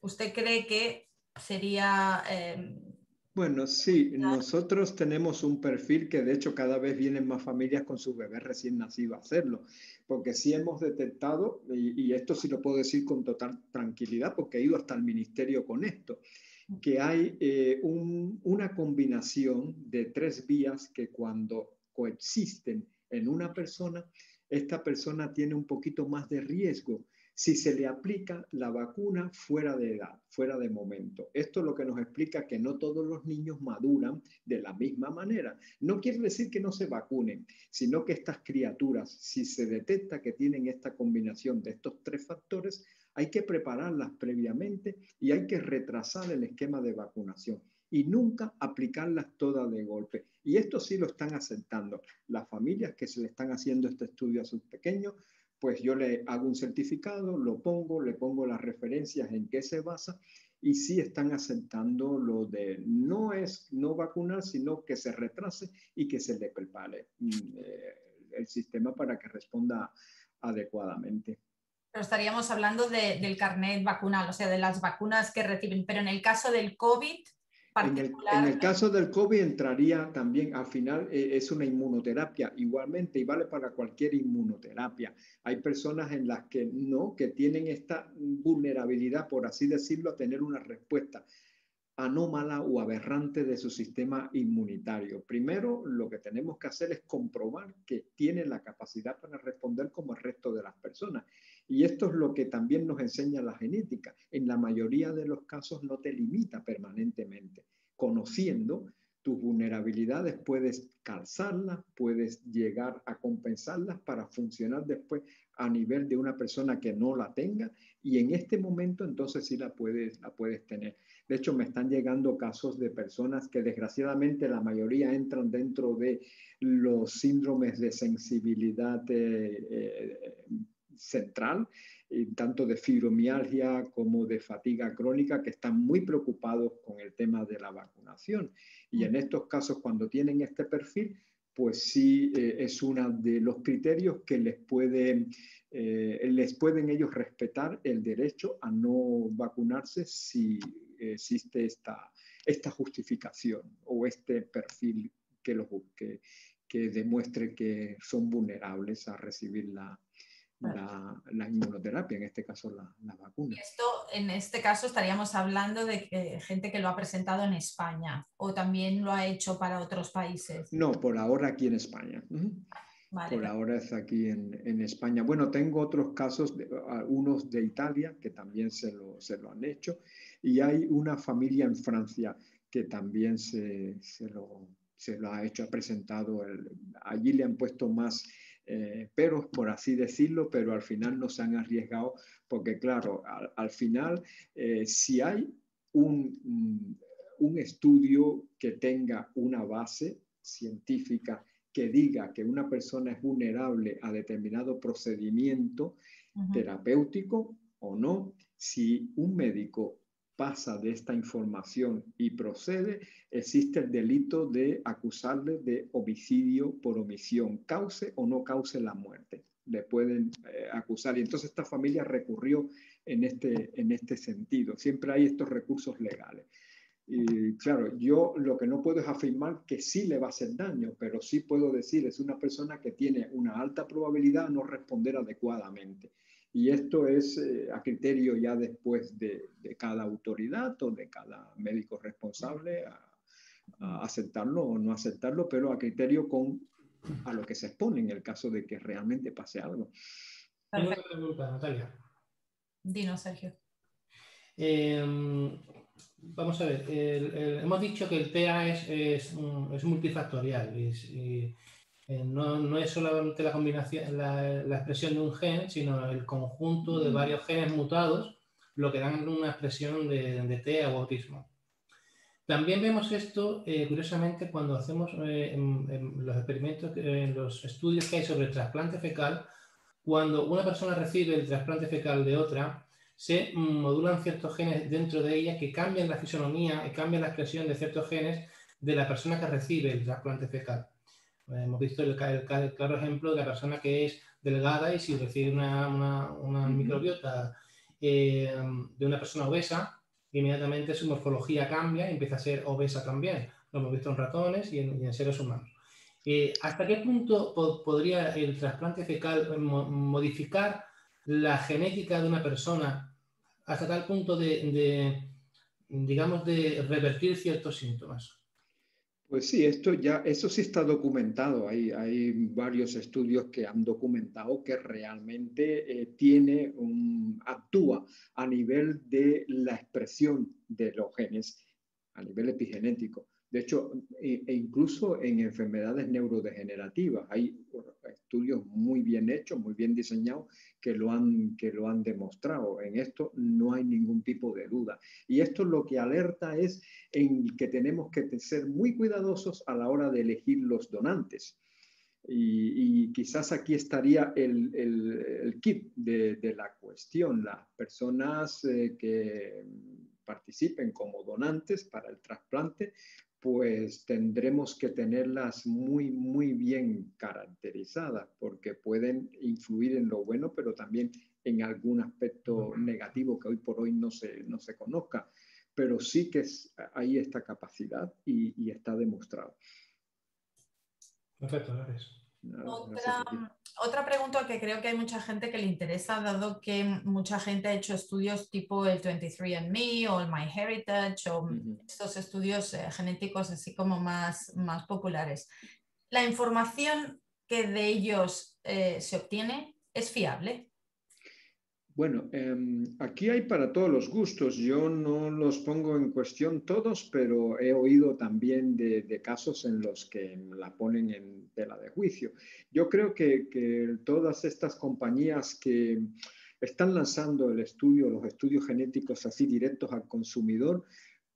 ¿Usted cree que sería... Em, bueno, sí, nosotros tenemos un perfil que de hecho cada vez vienen más familias con sus bebés recién nacidos a hacerlo, porque sí hemos detectado, y, esto sí lo puedo decir con total tranquilidad, porque he ido hasta el ministerio con esto, que hay eh, una combinación de tres vías que cuando coexisten en una persona, esta persona tiene un poquito más de riesgo si se le aplica la vacuna fuera de edad, fuera de momento. Esto es lo que nos explica que no todos los niños maduran de la misma manera. No quiere decir que no se vacunen, sino que estas criaturas, si se detecta que tienen esta combinación de estos tres factores, hay que prepararlas previamente y hay que retrasar el esquema de vacunación y nunca aplicarlas todas de golpe. Y esto sí lo están aceptando. Las familias que se le están haciendo este estudio a sus pequeños, pues yo le hago un certificado, lo pongo, le pongo las referencias en qué se basa y sí están aceptando lo de no es no vacunar, sino que se retrase y que se le prepare mm, eh, el sistema para que responda adecuadamente. Pero estaríamos hablando del carnet vacunal, o sea, de las vacunas que reciben. Pero en el caso del COVID, en el, caso del COVID entraría también, al final eh, es una inmunoterapia igualmente y vale para cualquier inmunoterapia. Hay personas en las que no, que tienen esta vulnerabilidad, por así decirlo, a tener una respuesta anómala o aberrante de su sistema inmunitario. Primero, lo que tenemos que hacer es comprobar que tiene la capacidad para responder como el resto de las personas. Y esto es lo que también nos enseña la genética. En la mayoría de los casos no te limita permanentemente. Conociendo tus vulnerabilidades puedes calzarlas, puedes llegar a compensarlas para funcionar después a nivel de una persona que no la tenga y en este momento entonces sí la puedes, la puedes tener. De hecho, me están llegando casos de personas que desgraciadamente la mayoría entran dentro de los síndromes de sensibilidad eh, eh, central, tanto de fibromialgia como de fatiga crónica, que están muy preocupados con el tema de la vacunación. Y en estos casos, cuando tienen este perfil, pues sí eh, es uno de los criterios que les pueden, eh, les pueden ellos respetar el derecho a no vacunarse si existe esta, esta justificación o este perfil que, lo, que, que demuestre que son vulnerables a recibir la, la, inmunoterapia, en este caso la, vacuna. esto, en este caso, estaríamos hablando de gente que lo ha presentado en España o también lo ha hecho para otros países. No, por ahora aquí en España. por ahora es aquí en, España. Bueno, tengo otros casos, de, unos de Italia que también se lo, se lo, han hecho y hay una familia en Francia que también se, se, lo, se lo, ha hecho, ha presentado. allí le han puesto más eh, pero por así decirlo, pero al final no se han arriesgado porque claro, al, final eh, si hay un, mm, un estudio que tenga una base científica que diga que una persona es vulnerable a determinado procedimiento terapéutico o no, si un médico pasa de esta información y procede, existe el delito de acusarle de homicidio por omisión, cause o no cause la muerte. Le pueden eh, acusar. Y entonces esta familia recurrió en este, en este sentido. Siempre hay estos recursos legales. Y claro, yo lo que no puedo es afirmar que sí le va a hacer daño, pero sí puedo decir, es una persona que tiene una alta probabilidad de no responder adecuadamente. Y esto es eh, a criterio ya después de, cada autoridad o de cada médico responsable a, aceptarlo o no aceptarlo, pero a criterio con a lo que se expone en el caso de que realmente pase algo. Una pregunta, Natalia. Dino, Sergio. Em, vamos a ver, hemos dicho que el TEA es, es, es multifactorial y, eh, no, es solamente la combinación, la, expresión de un gen, sino el conjunto de varios genes mutados, lo que dan una expresión de, de TEA o autismo. También vemos esto, eh, curiosamente, cuando hacemos eh, los experimentos, en los estudios que hay sobre el trasplante fecal, cuando una persona recibe el trasplante fecal de otra, se modulan ciertos genes dentro de ella que cambian la fisonomía y cambian la expresión de ciertos genes de la persona que recibe el trasplante fecal. Hemos visto el, claro ejemplo de la persona que es delgada y si recibe una, microbiota eh, de una persona obesa, inmediatamente su morfología cambia y empieza a ser obesa también. Lo hemos visto en ratones y en, seres humanos. Eh, ¿Hasta qué punto podría el trasplante fecal modificar la genética de una persona hasta tal punto de digamos, de revertir ciertos síntomas? Pues sí, esto ya, eso sí está documentado. Hay, hay varios estudios que han documentado que realmente eh, tiene un, actúa a nivel de la expresión de los genes, a nivel epigenético. De hecho, e, e incluso en enfermedades neurodegenerativas hay estudios muy bien hechos, muy bien diseñados, que lo, han, que lo han demostrado. En esto no hay ningún tipo de duda. Y esto lo que alerta es en que tenemos que ser muy cuidadosos a la hora de elegir los donantes. Y, quizás aquí estaría el, el, kit de, de, la cuestión. Las personas eh, que participen como donantes para el trasplante, pues tendremos que tenerlas muy, muy bien caracterizadas, porque pueden influir en lo bueno, pero también en algún aspecto negativo que hoy por hoy no se, no se conozca. Pero sí que hay esta capacidad y, y está demostrado. Perfecto, gracias. Otra, otra, pregunta que creo que hay mucha gente que le interesa, dado que mucha gente ha hecho estudios tipo el 23andMe o el MyHeritage o estos estudios eh, genéticos así como más, más populares. ¿La información que de ellos eh, se obtiene es fiable? Bueno, em, aquí hay para todos los gustos. Yo no los pongo en cuestión todos, pero he oído también de, casos en los que la ponen en tela de juicio. Yo creo que, que, todas estas compañías que están lanzando el estudio, los estudios genéticos así directos al consumidor,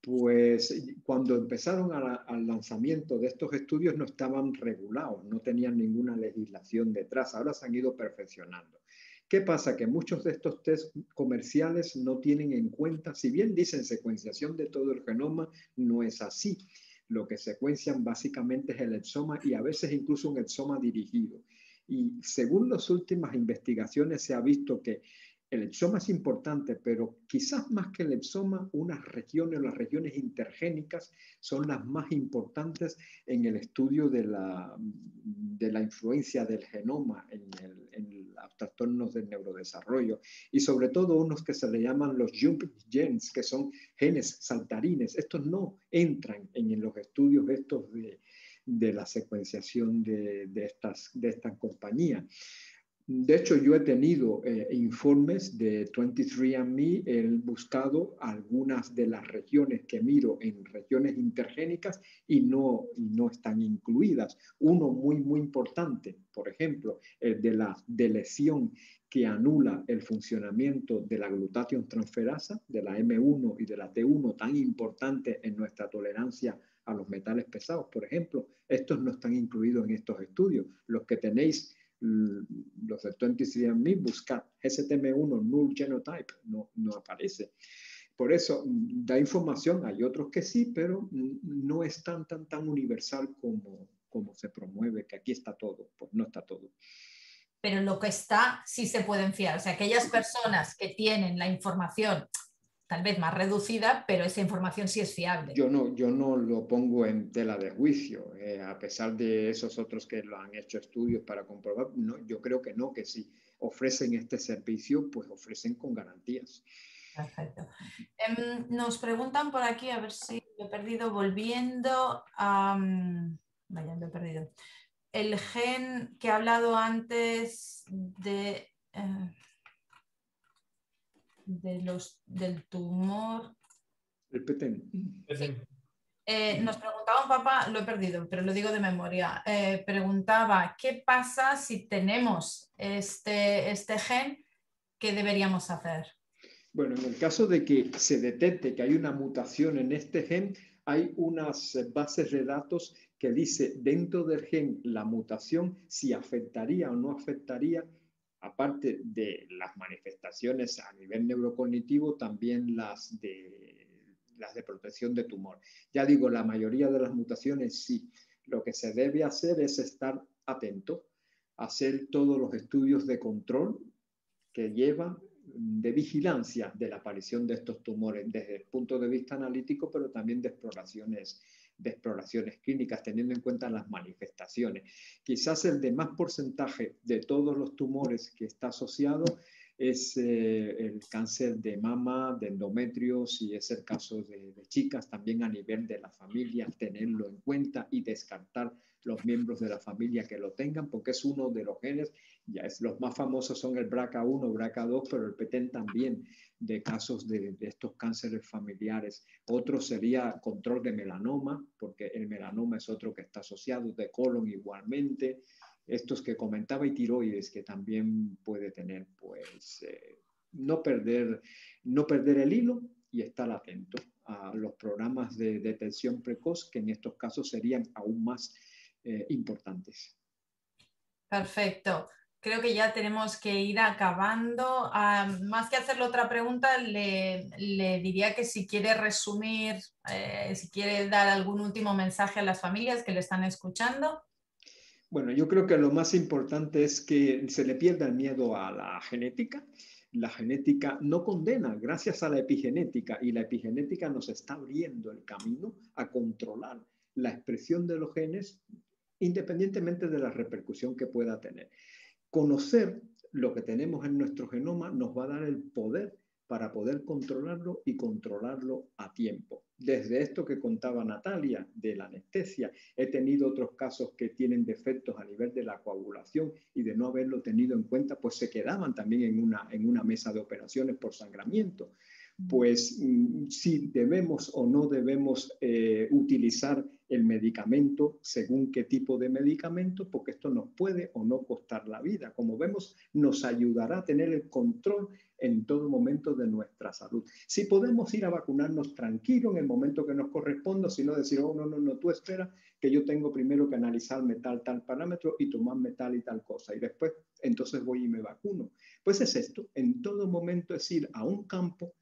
pues cuando empezaron al lanzamiento de estos estudios no estaban regulados, no tenían ninguna legislación detrás, ahora se han ido perfeccionando. ¿Qué pasa? Que muchos de estos test comerciales no tienen en cuenta, si bien dicen secuenciación de todo el genoma, no es así. Lo que secuencian básicamente es el exoma y a veces incluso un exoma dirigido. Y según las últimas investigaciones se ha visto que el exoma es importante, pero quizás más que el exoma, unas regiones, las regiones intergénicas, son las más importantes en el estudio de la, de la influencia del genoma en, los trastornos del neurodesarrollo y sobre todo unos que se le llaman los jump genes, que son genes saltarines. Estos no entran en los estudios estos de, de la secuenciación de, de, estas, de esta compañía. De hecho, yo he tenido eh, informes de 23andMe, he buscado algunas de las regiones que miro en regiones intergénicas y no, no están incluidas. Uno muy, muy importante, por ejemplo, el de la lesión que anula el funcionamiento de la glutatión transferasa, de la M1 y de la T1, tan importante en nuestra tolerancia a los metales pesados, por ejemplo. Estos no están incluidos en estos estudios. Los que tenéis los de 23andMe, buscar STM1 null genotype, no, no aparece. Por eso da información, hay otros que sí, pero no es tan, tan, tan universal como, como se promueve, que aquí está todo, pues no está todo. Pero lo que está sí se pueden fiar, o sea, aquellas personas que tienen la información tal vez más reducida, pero esa información sí es fiable. Yo no, yo no lo pongo en tela de juicio, eh, a pesar de esos otros que lo han hecho estudios para comprobar, no, yo creo que no, que si ofrecen este servicio, pues ofrecen con garantías. Perfecto. Em, nos preguntan por aquí, a ver si lo he perdido, volviendo a... vaya, lo he perdido. El gen que he hablado antes de... Eh, de los, del tumor. El PETEN. Eh, nos preguntaba un papá, lo he perdido, pero lo digo de memoria, eh, preguntaba, ¿qué pasa si tenemos este, este gen? ¿Qué deberíamos hacer? Bueno, en el caso de que se detecte que hay una mutación en este gen, hay unas bases de datos que dice dentro del gen la mutación si afectaría o no afectaría aparte de las manifestaciones a nivel neurocognitivo, también las de, protección de tumor. Ya digo, la mayoría de las mutaciones sí. Lo que se debe hacer es estar atento, hacer todos los estudios de control que llevan de vigilancia de la aparición de estos tumores desde el punto de vista analítico, pero también de exploraciones de exploraciones clínicas, teniendo en cuenta las manifestaciones. Quizás el de más porcentaje de todos los tumores que está asociado es eh, el cáncer de mama, de endometrio, si es el caso de, de, chicas, también a nivel de la familia, tenerlo en cuenta y descartar los miembros de la familia que lo tengan, porque es uno de los genes, ya es, los más famosos son el BRCA1, BRCA2, pero el PETEN también de casos de, estos cánceres familiares. Otro sería control de melanoma, porque el melanoma es otro que está asociado, de colon igualmente. Estos que comentaba y tiroides, que también puede tener, pues, eh, no, perder, no perder el hilo y estar atento a los programas de detención precoz, que en estos casos serían aún más eh, importantes. Perfecto. Creo que ya tenemos que ir acabando. Ah, más que hacerle otra pregunta, le, diría que si quiere resumir, eh, si quiere dar algún último mensaje a las familias que le están escuchando. Bueno, yo creo que lo más importante es que se le pierda el miedo a la genética. La genética no condena gracias a la epigenética y la epigenética nos está abriendo el camino a controlar la expresión de los genes independientemente de la repercusión que pueda tener. Conocer lo que tenemos en nuestro genoma nos va a dar el poder para poder controlarlo y controlarlo a tiempo. Desde esto que contaba Natalia de la anestesia, he tenido otros casos que tienen defectos a nivel de la coagulación y de no haberlo tenido en cuenta, pues se quedaban también en una, en una mesa de operaciones por sangramiento. Pues mm, si debemos o no debemos eh, utilizar el medicamento según qué tipo de medicamento, porque esto nos puede o no costar la vida. Como vemos, nos ayudará a tener el control en todo momento de nuestra salud. Si podemos ir a vacunarnos tranquilo en el momento que nos corresponda, sino decir, oh, no, no, no, tú espera que yo tengo primero que analizarme tal, tal parámetro y tomarme tal y tal cosa, y después entonces voy y me vacuno. Pues es esto, en todo momento es ir a un campo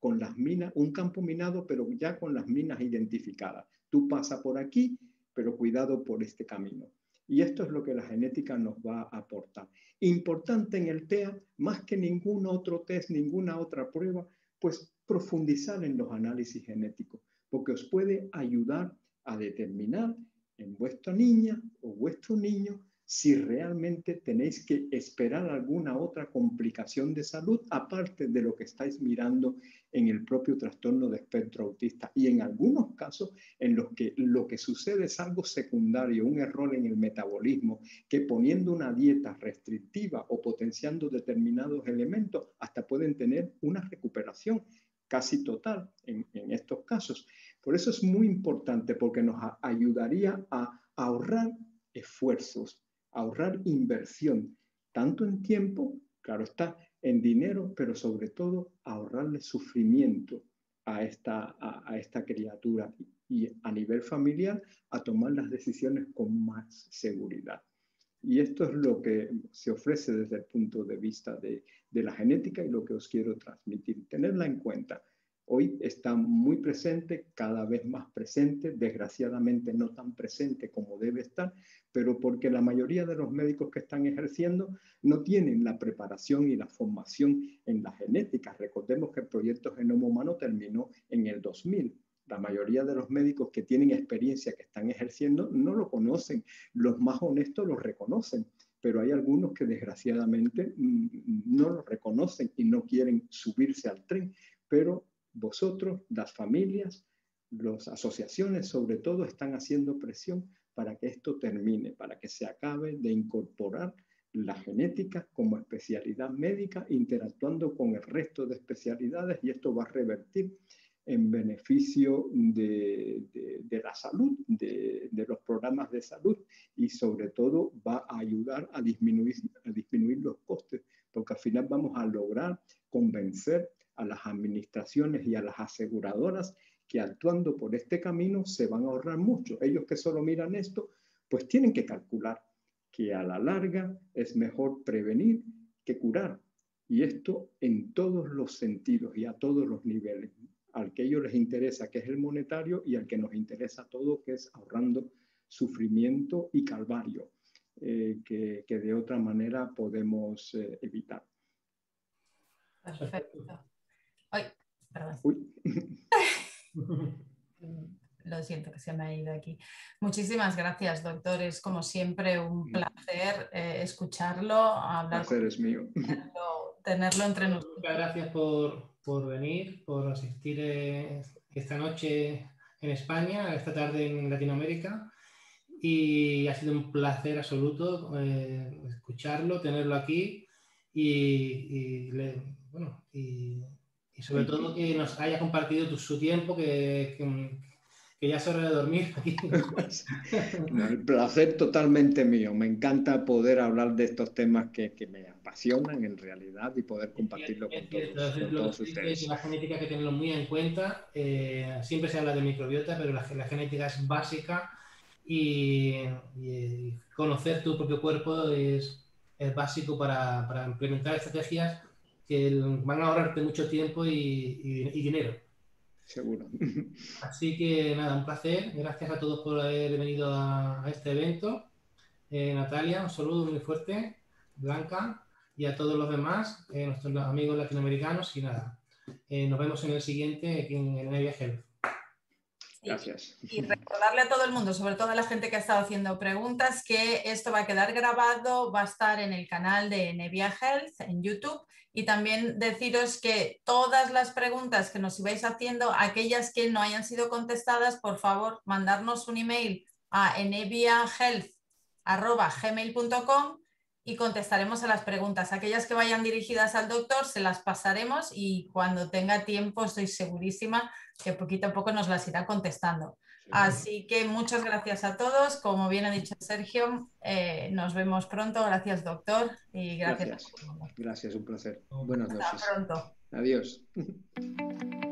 con las minas, un campo minado, pero ya con las minas identificadas. Tú pasa por aquí, pero cuidado por este camino. Y esto es lo que la genética nos va a aportar. Importante en el TEA, más que ningún otro test, ninguna otra prueba, pues profundizar en los análisis genéticos, porque os puede ayudar a determinar en vuestra niña o vuestro niño si realmente tenéis que esperar alguna otra complicación de salud aparte de lo que estáis mirando en el propio trastorno de espectro autista. Y en algunos casos en los que lo que sucede es algo secundario, un error en el metabolismo, que poniendo una dieta restrictiva o potenciando determinados elementos, hasta pueden tener una recuperación casi total en, en estos casos. Por eso es muy importante porque nos ayudaría a ahorrar esfuerzos, ahorrar inversión, tanto en tiempo, claro está, en dinero, pero sobre todo ahorrarle sufrimiento a esta, a, esta criatura y a nivel familiar a tomar las decisiones con más seguridad. Y esto es lo que se ofrece desde el punto de vista de, de la genética y lo que os quiero transmitir. Tenerla en cuenta hoy está muy presente, cada vez más presente, desgraciadamente no tan presente como debe estar, pero porque la mayoría de los médicos que están ejerciendo no tienen la preparación y la formación en la genética. Recordemos que el proyecto Genoma Humano terminó en el 2000. La mayoría de los médicos que tienen experiencia, que están ejerciendo, no lo conocen. Los más honestos lo reconocen, pero hay algunos que desgraciadamente mm, no lo reconocen y no quieren subirse al tren. Pero vosotros, las familias, las asociaciones sobre todo están haciendo presión para que esto termine, para que se acabe de incorporar la genética como especialidad médica interactuando con el resto de especialidades y esto va a revertir en beneficio de, la salud, de, los programas de salud y sobre todo va a ayudar a disminuir los costes, porque al final vamos a lograr convencer a las administraciones y a las aseguradoras que actuando por este camino se van a ahorrar mucho. Ellos que solo miran esto, pues tienen que calcular que a la larga es mejor prevenir que curar. Y esto en todos los sentidos y a todos los niveles. Al que ellos les interesa, que es el monetario, y al que nos interesa todo, que es ahorrando sufrimiento y calvario, eh, que, de otra manera podemos eh, evitar. Perfecto. [LAUGHS] Lo siento que se me ha ido aquí. Muchísimas gracias, doctores. Como siempre, un placer eh, escucharlo. Hablar placer es mío. Tenerlo, entre nosotros. Muchas gracias por, por venir, por asistir eh, esta noche en España, esta tarde en Latinoamérica. Y ha sido un placer absoluto eh, escucharlo, tenerlo aquí y, bueno, y y sobre todo que nos haya compartido su tiempo, que, que, ya es hora de dormir. [LAUGHS] el placer totalmente mío. Me encanta poder hablar de estos temas que, que me apasionan en realidad y poder compartirlo con todos, ustedes. La genética que tenerlo muy en cuenta. Eh, siempre se habla de microbiota, pero la, la genética es básica y, y, conocer tu propio cuerpo es, es básico para, para implementar estrategias que van a ahorrarte mucho tiempo y, y, dinero. Seguro. [LAUGHS] Así que nada, un placer. Gracias a todos por haber venido a, este evento. Eh, Natalia, un saludo muy fuerte. Blanca y a todos los demás, eh, nuestros amigos latinoamericanos. Y nada, eh, nos vemos en el siguiente aquí en, en Nevia Health. Gracias. Y recordarle a todo el mundo, sobre todo a la gente que ha estado haciendo preguntas, que esto va a quedar grabado, va a estar en el canal de Nevia Health en YouTube. Y también deciros que todas las preguntas que nos ibais haciendo, aquellas que no hayan sido contestadas, por favor, mandarnos un email a eneviahealth.gmail.com y contestaremos a las preguntas. Aquellas que vayan dirigidas al doctor se las pasaremos y cuando tenga tiempo estoy segurísima que poquito a poco nos las irá contestando. Así que muchas gracias a todos. Como bien ha dicho Sergio, eh, nos vemos pronto. Gracias, doctor. Y gracias. Gracias, gracias un placer. Buenas noches. Hasta pronto. Adiós. [LAUGHS]